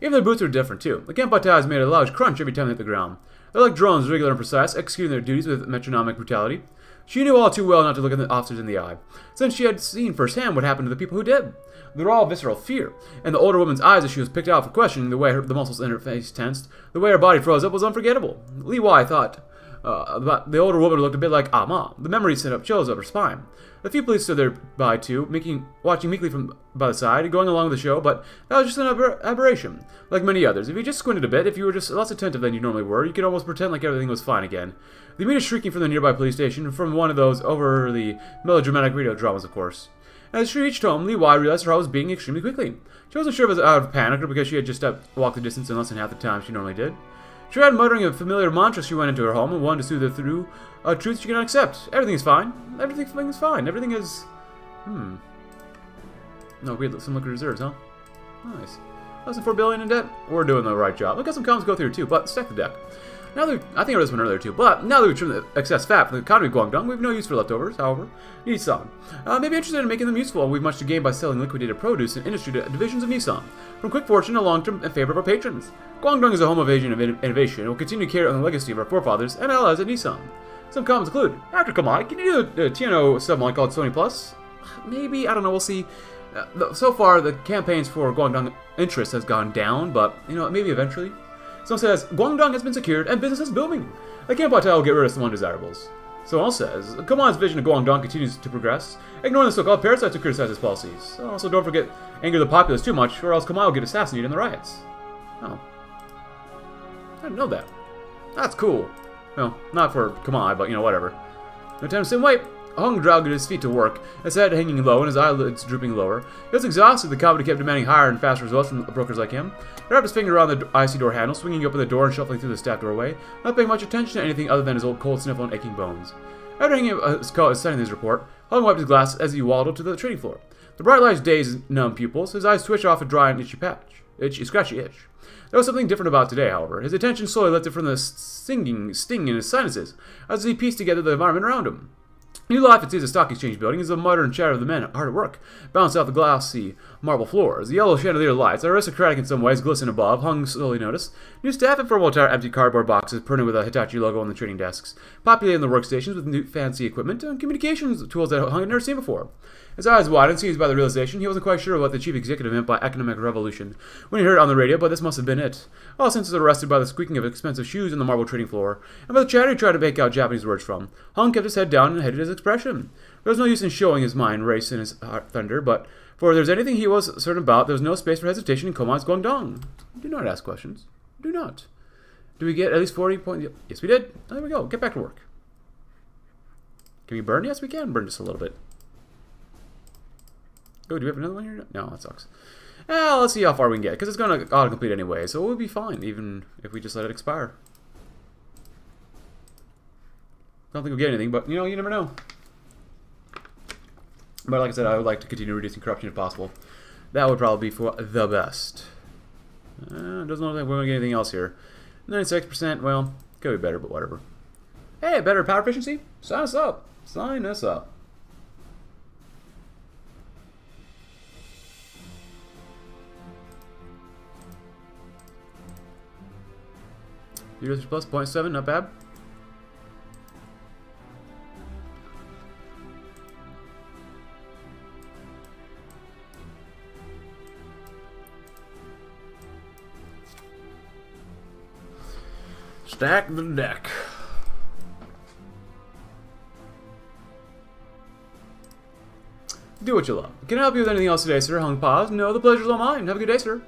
Even their boots were different, too. The camp ties made a loud crunch every time they hit the ground. They're like drones, regular and precise, executing their duties with metronomic brutality. She knew all too well not to look at the officers in the eye, since she had seen firsthand what happened to the people who did. The raw, visceral fear, and the older woman's eyes as she was picked out for questioning, the way her, the muscles in her face tensed, the way her body froze up was unforgettable. Li Wai thought uh, the older woman looked a bit like Ah The memory sent up chills up her spine. A few police stood there by too, making, watching meekly from by the side, going along with the show, but that was just an aber aberration. Like many others, if you just squinted a bit, if you were just less attentive than you normally were, you could almost pretend like everything was fine again. The immediate shrieking from the nearby police station, from one of those overly melodramatic radio dramas, of course. As she reached home, Li Wai realized her heart was beating extremely quickly. She wasn't sure if it was out of panic or because she had just walked the distance in less than half the time she normally did. She tried muttering a familiar mantra she went into her home and wanted to soothe her through a truth she cannot accept. Everything is fine. Everything is fine. Everything is... Hmm. No, we had some liquid reserves, huh? Nice. Less than 4 billion in debt? We're doing the right job. We've got some comments to go through too, but stack the deck. Now that I think I read this one earlier too, but now that we've trimmed the excess fat from the economy of Guangdong, we have no use for leftovers, however. Nissan. Uh, may be interested in making them useful, and we've much to gain by selling liquidated produce and industry to divisions of Nissan, from quick fortune to long-term in favor of our patrons. Guangdong is a home of Asian innovation and will continue to carry on the legacy of our forefathers and allies at Nissan. Some comments include, after Komai, can you do a, TNO submod called Sony Plus? Maybe, I don't know, we'll see. Uh, so far, the campaigns for Guangdong interest has gone down, but, you know, maybe eventually. Someone says, Guangdong has been secured and business is booming. The Kempeitai will get rid of some undesirables. Someone says, Come vision of Guangdong continues to progress, ignoring the so-called parasites who criticize his policies. Also, don't forget, anger the populace too much, or else Komai will get assassinated in the riots. Oh. I didn't know that. That's cool. Well, not for Komai, but, you know, whatever. No time to sit and wait. Hung dragged his feet to work, his head hanging low and his eyelids drooping lower. He was exhausted. The company kept demanding higher and faster results from brokers like him. He wrapped his finger around the icy door handle, swinging open the door and shuffling through the staff doorway, not paying much attention to anything other than his old cold sniffle and aching bones. After hanging up uh, his coat and studying his report, Hung wiped his glasses as he waddled to the trading floor. The bright lights dazed his numb pupils. His eyes twitched off a dry and itchy patch. Itchy, scratchy itch. There was something different about today, however. His attention slowly lifted from the stinging sting in his sinuses as he pieced together the environment around him. New life at Caesar Stock Exchange building as the mutter and chatter of the men hard at work bounced off the glassy marble floors. The yellow chandelier lights, aristocratic in some ways, glistened above, hung slowly noticed. New staff and formal attire empty cardboard boxes printed with a Hitachi logo on the trading desks, populating the workstations with new fancy equipment and communications tools that Hung had never seen before. His eyes widened, seized by the realization he wasn't quite sure what the chief executive meant by economic revolution when he heard it on the radio, but this must have been it. All senses arrested by the squeaking of expensive shoes on the marble trading floor, and by the chatter he tried to make out Japanese words from. Hung kept his head down and headed his expression. There was no use in showing his mind race in his heart thunder, but for if there anything he was certain about, there was no space for hesitation in Komai's Guangdong. Do not ask questions. Do not. Do we get at least 40 points? Yes, we did. Oh, there we go. Get back to work. Can we burn? Yes, we can burn just a little bit. Oh, do we have another one here? No, that sucks. Well, let's see how far we can get, because it's going to autocomplete anyway, so we'll be fine, even if we just let it expire. Don't think we'll get anything, but, you know, you never know. But like I said, I would like to continue reducing corruption if possible. That would probably be for the best. Uh, doesn't look like we're going to get anything else here. 96%, well, could be better, but whatever. Hey, better power efficiency? Sign us up. Sign us up. Users plus 0.7, not bad. Stack the deck. Do what you love. Can I help you with anything else today, sir? Hung paused. No, the pleasure's all mine. Have a good day, sir.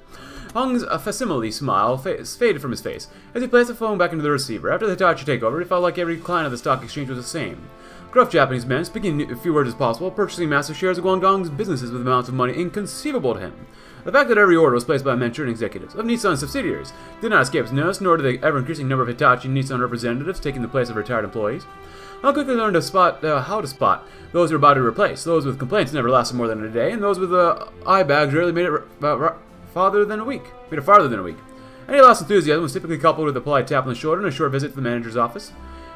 Hung's facsimile smile faded from his face as he placed the phone back into the receiver. After the Hitachi takeover, it felt like every client of the stock exchange was the same. Gruff Japanese men, speaking as few words as possible, purchasing massive shares of Guangdong's businesses with amounts of money inconceivable to him. The fact that every order was placed by Manchurian executives of Nissan subsidiaries did not escape his notice, nor did the ever-increasing number of Hitachi and Nissan representatives taking the place of retired employees. How quickly learned to spot uh, how to spot those who were about to replace. Those with complaints never lasted more than a day, and those with uh, eye bags rarely made it uh, farther than a week. Made it farther than a week. Any lost enthusiasm was typically coupled with a polite tap on the shoulder and a short visit to the manager's office.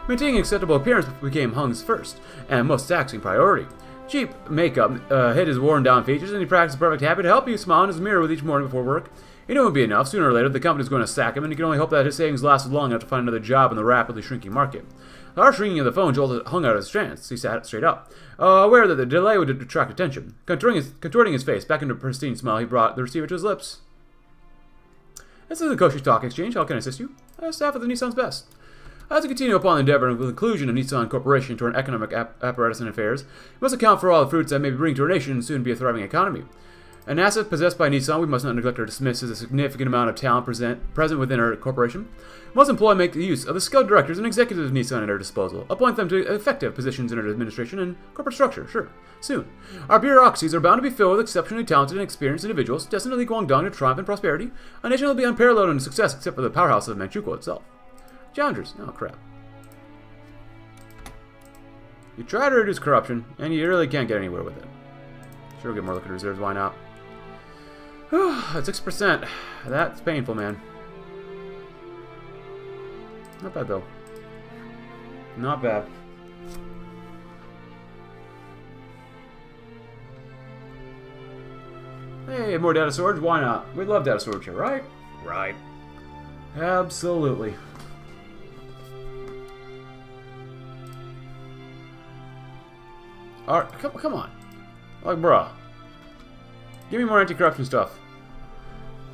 Maintaining acceptable appearance became Hung's first and most taxing priority. Cheap makeup uh, hid his worn-down features, and he practiced a perfect habit to help you smile in his mirror with each morning before work. He knew it would be enough. Sooner or later, the company was going to sack him, and he could only hope that his savings lasted long enough to find another job in the rapidly shrinking market. The harsh ringing of the phone jolted Hung out of his trance. He sat straight up, uh, aware that the delay would attract attention. Contorting his, contorting his face back into a pristine smile, he brought the receiver to his lips. This is the Koshu Stock Exchange. How can I assist you? Uh, staff of the Nissan's best. As we continue upon the endeavor of the inclusion of Nissan Corporation to our economic ap apparatus and affairs, we must account for all the fruits that may be bring to our nation and soon be a thriving economy. An asset possessed by Nissan we must not neglect or dismiss as a significant amount of talent present, present within our corporation. We must employ and make use of the skilled directors and executives of Nissan at our disposal. Appoint them to effective positions in our administration and corporate structure, sure, soon. Our bureaucracies are bound to be filled with exceptionally talented and experienced individuals destined to lead Guangdong to triumph and prosperity, a nation will be unparalleled in success except for the powerhouse of Manchukuo itself. Challengers. Oh, crap. You try to reduce corruption, and you really can't get anywhere with it. Sure, we'll get more liquid reserves, why not? At 6%. That's painful, man. Not bad, though. Not bad. Hey, more data storage? Why not? We love data storage here, right? Right. Absolutely. Alright, come, come on. Like, bruh. Give me more anti-corruption stuff.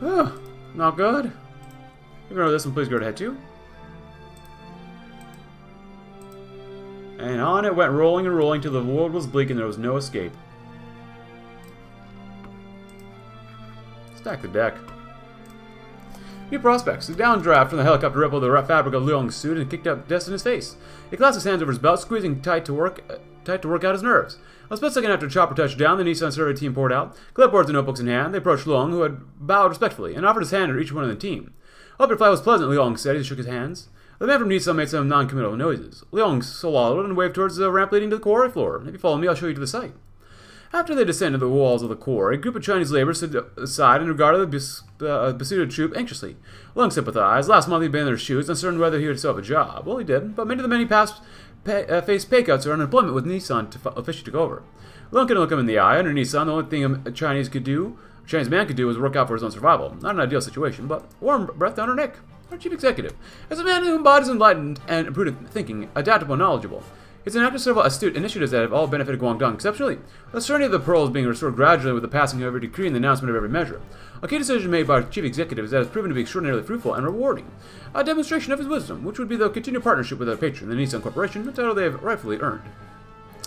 Oh, not good. Though this one, please go ahead too. And on it went rolling and rolling till the world was bleak and there was no escape. Stack the deck. New prospects. The downdraft from the helicopter rippled the rough fabric of Leong's suit and kicked up dust in his face. He clasped his hands over his belt, squeezing tight to work, tight to work out his nerves. A split second after Chopper touched down, the Nissan survey team poured out. Clipboards and notebooks in hand, they approached Leong, who had bowed respectfully, and offered his hand to each one of the team. Hope your flight was pleasant, Leong said as he shook his hands. The man from Nissan made some non-committal noises. Leong swallowed and waved towards the ramp leading to the quarry floor. If you follow me, I'll show you to the site. After they descended the walls of the quarry, a group of Chinese laborers stood aside and regarded the bes uh, besuited troop anxiously. Leong sympathized. Last month he'd been in their shoes, uncertain whether he would still have a job. Well, he did, but many of the men he passed pay, uh, faced pay cuts or unemployment with Nissan to officially took over. Leong couldn't look him in the eye. Under Nissan, the only thing a Chinese could do, a Chinese man could do, was work out for his own survival. Not an ideal situation, but warm breath down her neck. Our chief executive, as a man who embodies enlightened and prudent thinking, adaptable and knowledgeable, it's enacted several astute initiatives that have all benefited Guangdong exceptionally. The serenity of the pearl is being restored gradually with the passing of every decree and the announcement of every measure. A key decision made by chief executive that has proven to be extraordinarily fruitful and rewarding. A demonstration of his wisdom, which would be the continued partnership with our patron, the Nissan Corporation, a title they have rightfully earned.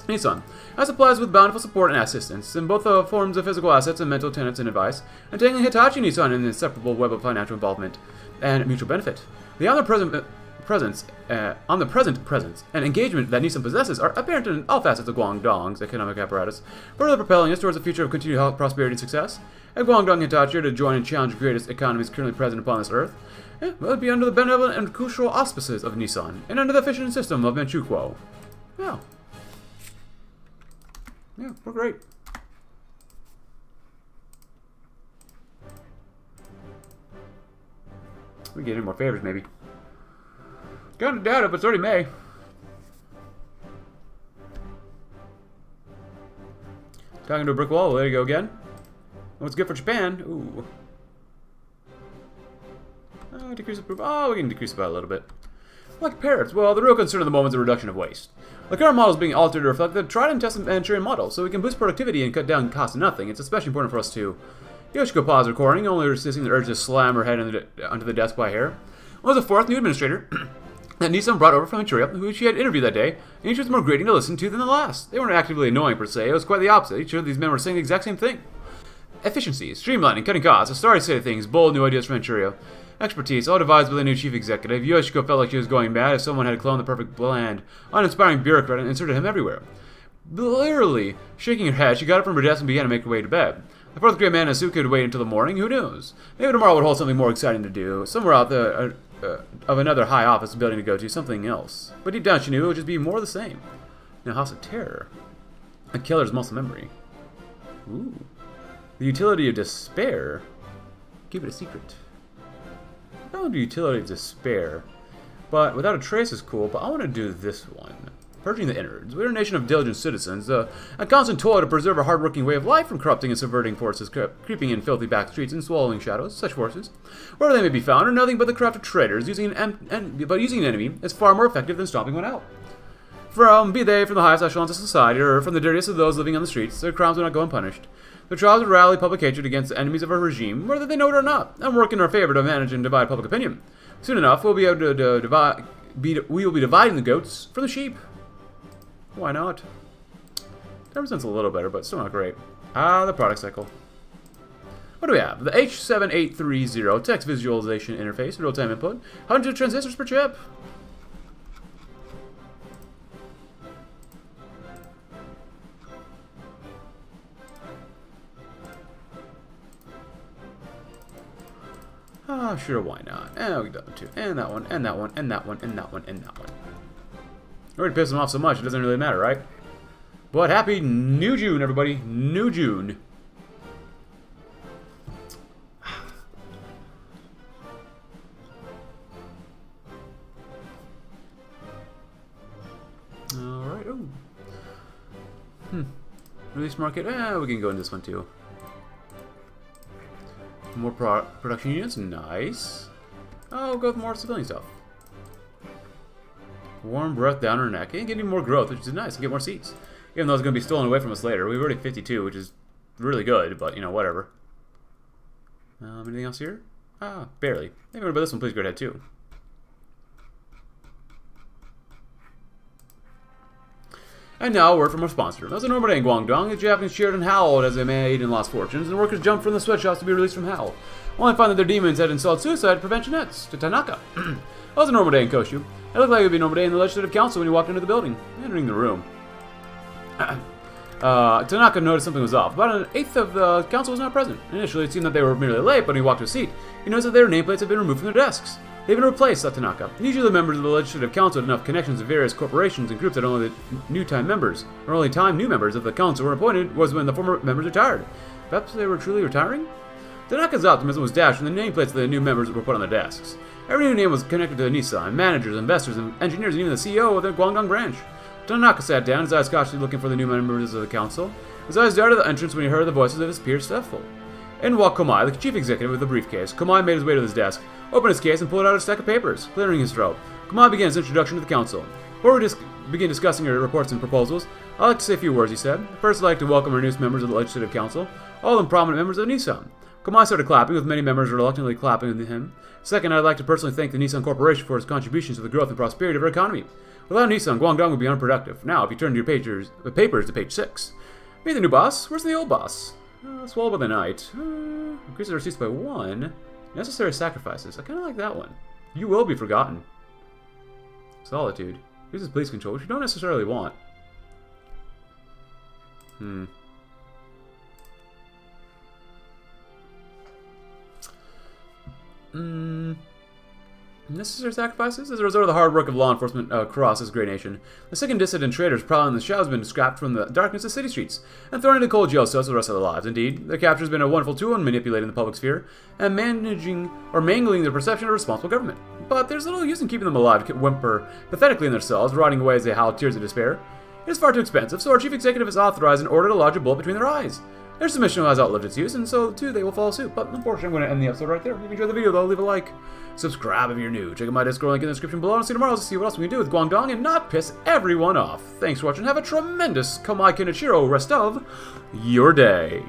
Nissan has supplies with bountiful support and assistance in both the forms of physical assets and mental tenants and advice, entangling Hitachi Nissan in an inseparable web of financial involvement and mutual benefit. The omnipresent presence, uh, present presence, and engagement that Nissan possesses are apparent in all facets of Guangdong's economic apparatus, further propelling us towards a future of continued health, prosperity, and success. And Guangdong Hitachi to join and challenge the greatest economies currently present upon this earth, eh, will it be under the benevolent and crucial auspices of Nissan, and under the efficient system of Manchukuo. Yeah. Yeah, we're great. We get any more favors, maybe. Kinda doubt but it's already May. Talking to a brick wall. There you go again. Oh, What's good for Japan? Ooh. Oh, decrease approval. Oh, we can decrease by a little bit. Like parrots. Well, the real concern of the moment is the reduction of waste. The current model is being altered to reflect the tried and tested Manchurian model, so we can boost productivity and cut down cost to nothing. It's especially important for us to... Yoshiko paused recording, only resisting the urge to slam her head the onto the desk by hair. Was a fourth new administrator that Nissan brought over from Manchuria, who she had interviewed that day, and each was more grating to listen to than the last. They weren't actively annoying per se, it was quite the opposite. Each of these men were saying the exact same thing. Efficiency, streamlining, cutting costs, a starry state of things, bold new ideas from Manchuria. Expertise, all devised by the new chief executive. Yoshiko felt like she was going mad if someone had cloned the perfect bland, uninspiring bureaucrat and inserted him everywhere. Literally, shaking her head, she got up from her desk and began to make her way to bed. The fourth grade man in a suit could wait until the morning, who knows? Maybe tomorrow would hold something more exciting to do, somewhere out there uh, uh, of another high office building to go to, something else. But deep down she knew it would just be more of the same. A house of terror. A killer's muscle memory. Ooh. The utility of despair. Keep it a secret. Not do utility of despair. But without a trace is cool, but I want to do this one. Purging the innards. We're a nation of diligent citizens, uh, a constant toil to preserve a hard-working way of life from corrupting and subverting forces cre creeping in filthy back streets and swallowing shadows. Such forces, wherever they may be found, are nothing but the craft of traitors. Using an en but using an enemy is far more effective than stomping one out. From be they from the highest echelons of society or from the dirtiest of those living on the streets, their crimes will not go unpunished. Their trials would rally public hatred against the enemies of our regime, whether they know it or not, and work in our favor to manage and divide public opinion. Soon enough, we'll be able to, to divide. Be, we will be dividing the goats from the sheep. Why not? 10%'s a little better, but still not great. Ah, the product cycle. What do we have? The H7830 text visualization interface, real-time input, 100 transistors per chip. Ah, sure, why not? And we got two, and that one, and that one, and that one, and that one, and that one. Already pissed them off so much, it doesn't really matter, right? But happy New June, everybody. New June. Alright, oh. Hmm. Release market. Ah, we can go in this one too. More pro production units. Nice. Oh, go with more civilian stuff. Warm breath down her neck. And getting more growth, which is nice. Get more seats. Even though it's going to be stolen away from us later. We've already 52, which is really good, but, you know, whatever. Um, anything else here? Ah, barely. Maybe about this one, please go ahead, too. And now a word from our sponsor. As a normal day in Guangdong, the Japanese cheered and howled as they made and lost fortunes, and workers jumped from the sweatshops to be released from hell. Only to find that their demons had installed suicide prevention nets to Tanaka. it was a normal day in Koshu. It looked like it would be a normal day in the Legislative Council when he walked into the building, entering the room. uh, Tanaka noticed something was off. About an eighth of the council was not present. Initially, it seemed that they were merely late, but when he walked to a seat, he noticed that their nameplates had been removed from their desks. They've been replaced, thought Tanaka. Usually the members of the Legislative Council had enough connections with various corporations and groups that only the new time members, or only time new members of the council were appointed was when the former members retired. Perhaps they were truly retiring? Tanaka's optimism was dashed when the nameplates of the new members were put on their desks. Every new name was connected to Nissan, managers, investors, and engineers, and even the CEO of the Guangdong branch. Tanaka sat down, his eyes cautiously looking for the new members of the council. His eyes darted to the entrance when he heard the voices of his peers Steffel. In walked Komai, the chief executive with the briefcase. Komai made his way to his desk, opened his case, and pulled out a stack of papers, clearing his throat. Komai began his introduction to the council. Before we dis- begin discussing your reports and proposals, I'd like to say a few words, he said. First, I'd like to welcome our newest members of the Legislative Council, all them prominent members of Nissan. Komai started clapping, with many members reluctantly clapping with him. Second, I'd like to personally thank the Nissan Corporation for its contributions to the growth and prosperity of our economy. Without Nissan, Guangdong would be unproductive. Now, if you turn to your pages, uh, papers to page 6. Meet the new boss. Where's the old boss? Uh, swallowed by the night. Uh, increases our receipts by one. Necessary sacrifices. I kind of like that one. You will be forgotten. Solitude. Uses police control, which you don't necessarily want. Hmm. Hmm. Necessary sacrifices? As a result of the hard work of law enforcement uh, across this great nation, the second dissident traders prowling in the shadows have been scrapped from the darkness of city streets and thrown into cold jail cells for the rest of their lives. Indeed, their capture has been a wonderful tool in manipulating the public sphere and managing or mangling the perception of responsible government. But there's little use in keeping them alive to whimper pathetically in their cells, rotting away as they howl tears of despair. It is far too expensive, so our chief executive has authorized an order to lodge a bullet between their eyes. Their submission has outlived its use, and so too they will follow suit. But unfortunately, I'm going to end the episode right there. If you enjoyed the video, though, leave a like. Subscribe if you're new. Check out my Discord link in the description below, and see you tomorrow to see what else we can do with Guangdong and not piss everyone off. Thanks for watching. Have a tremendous Komai Kenichiro rest of your day.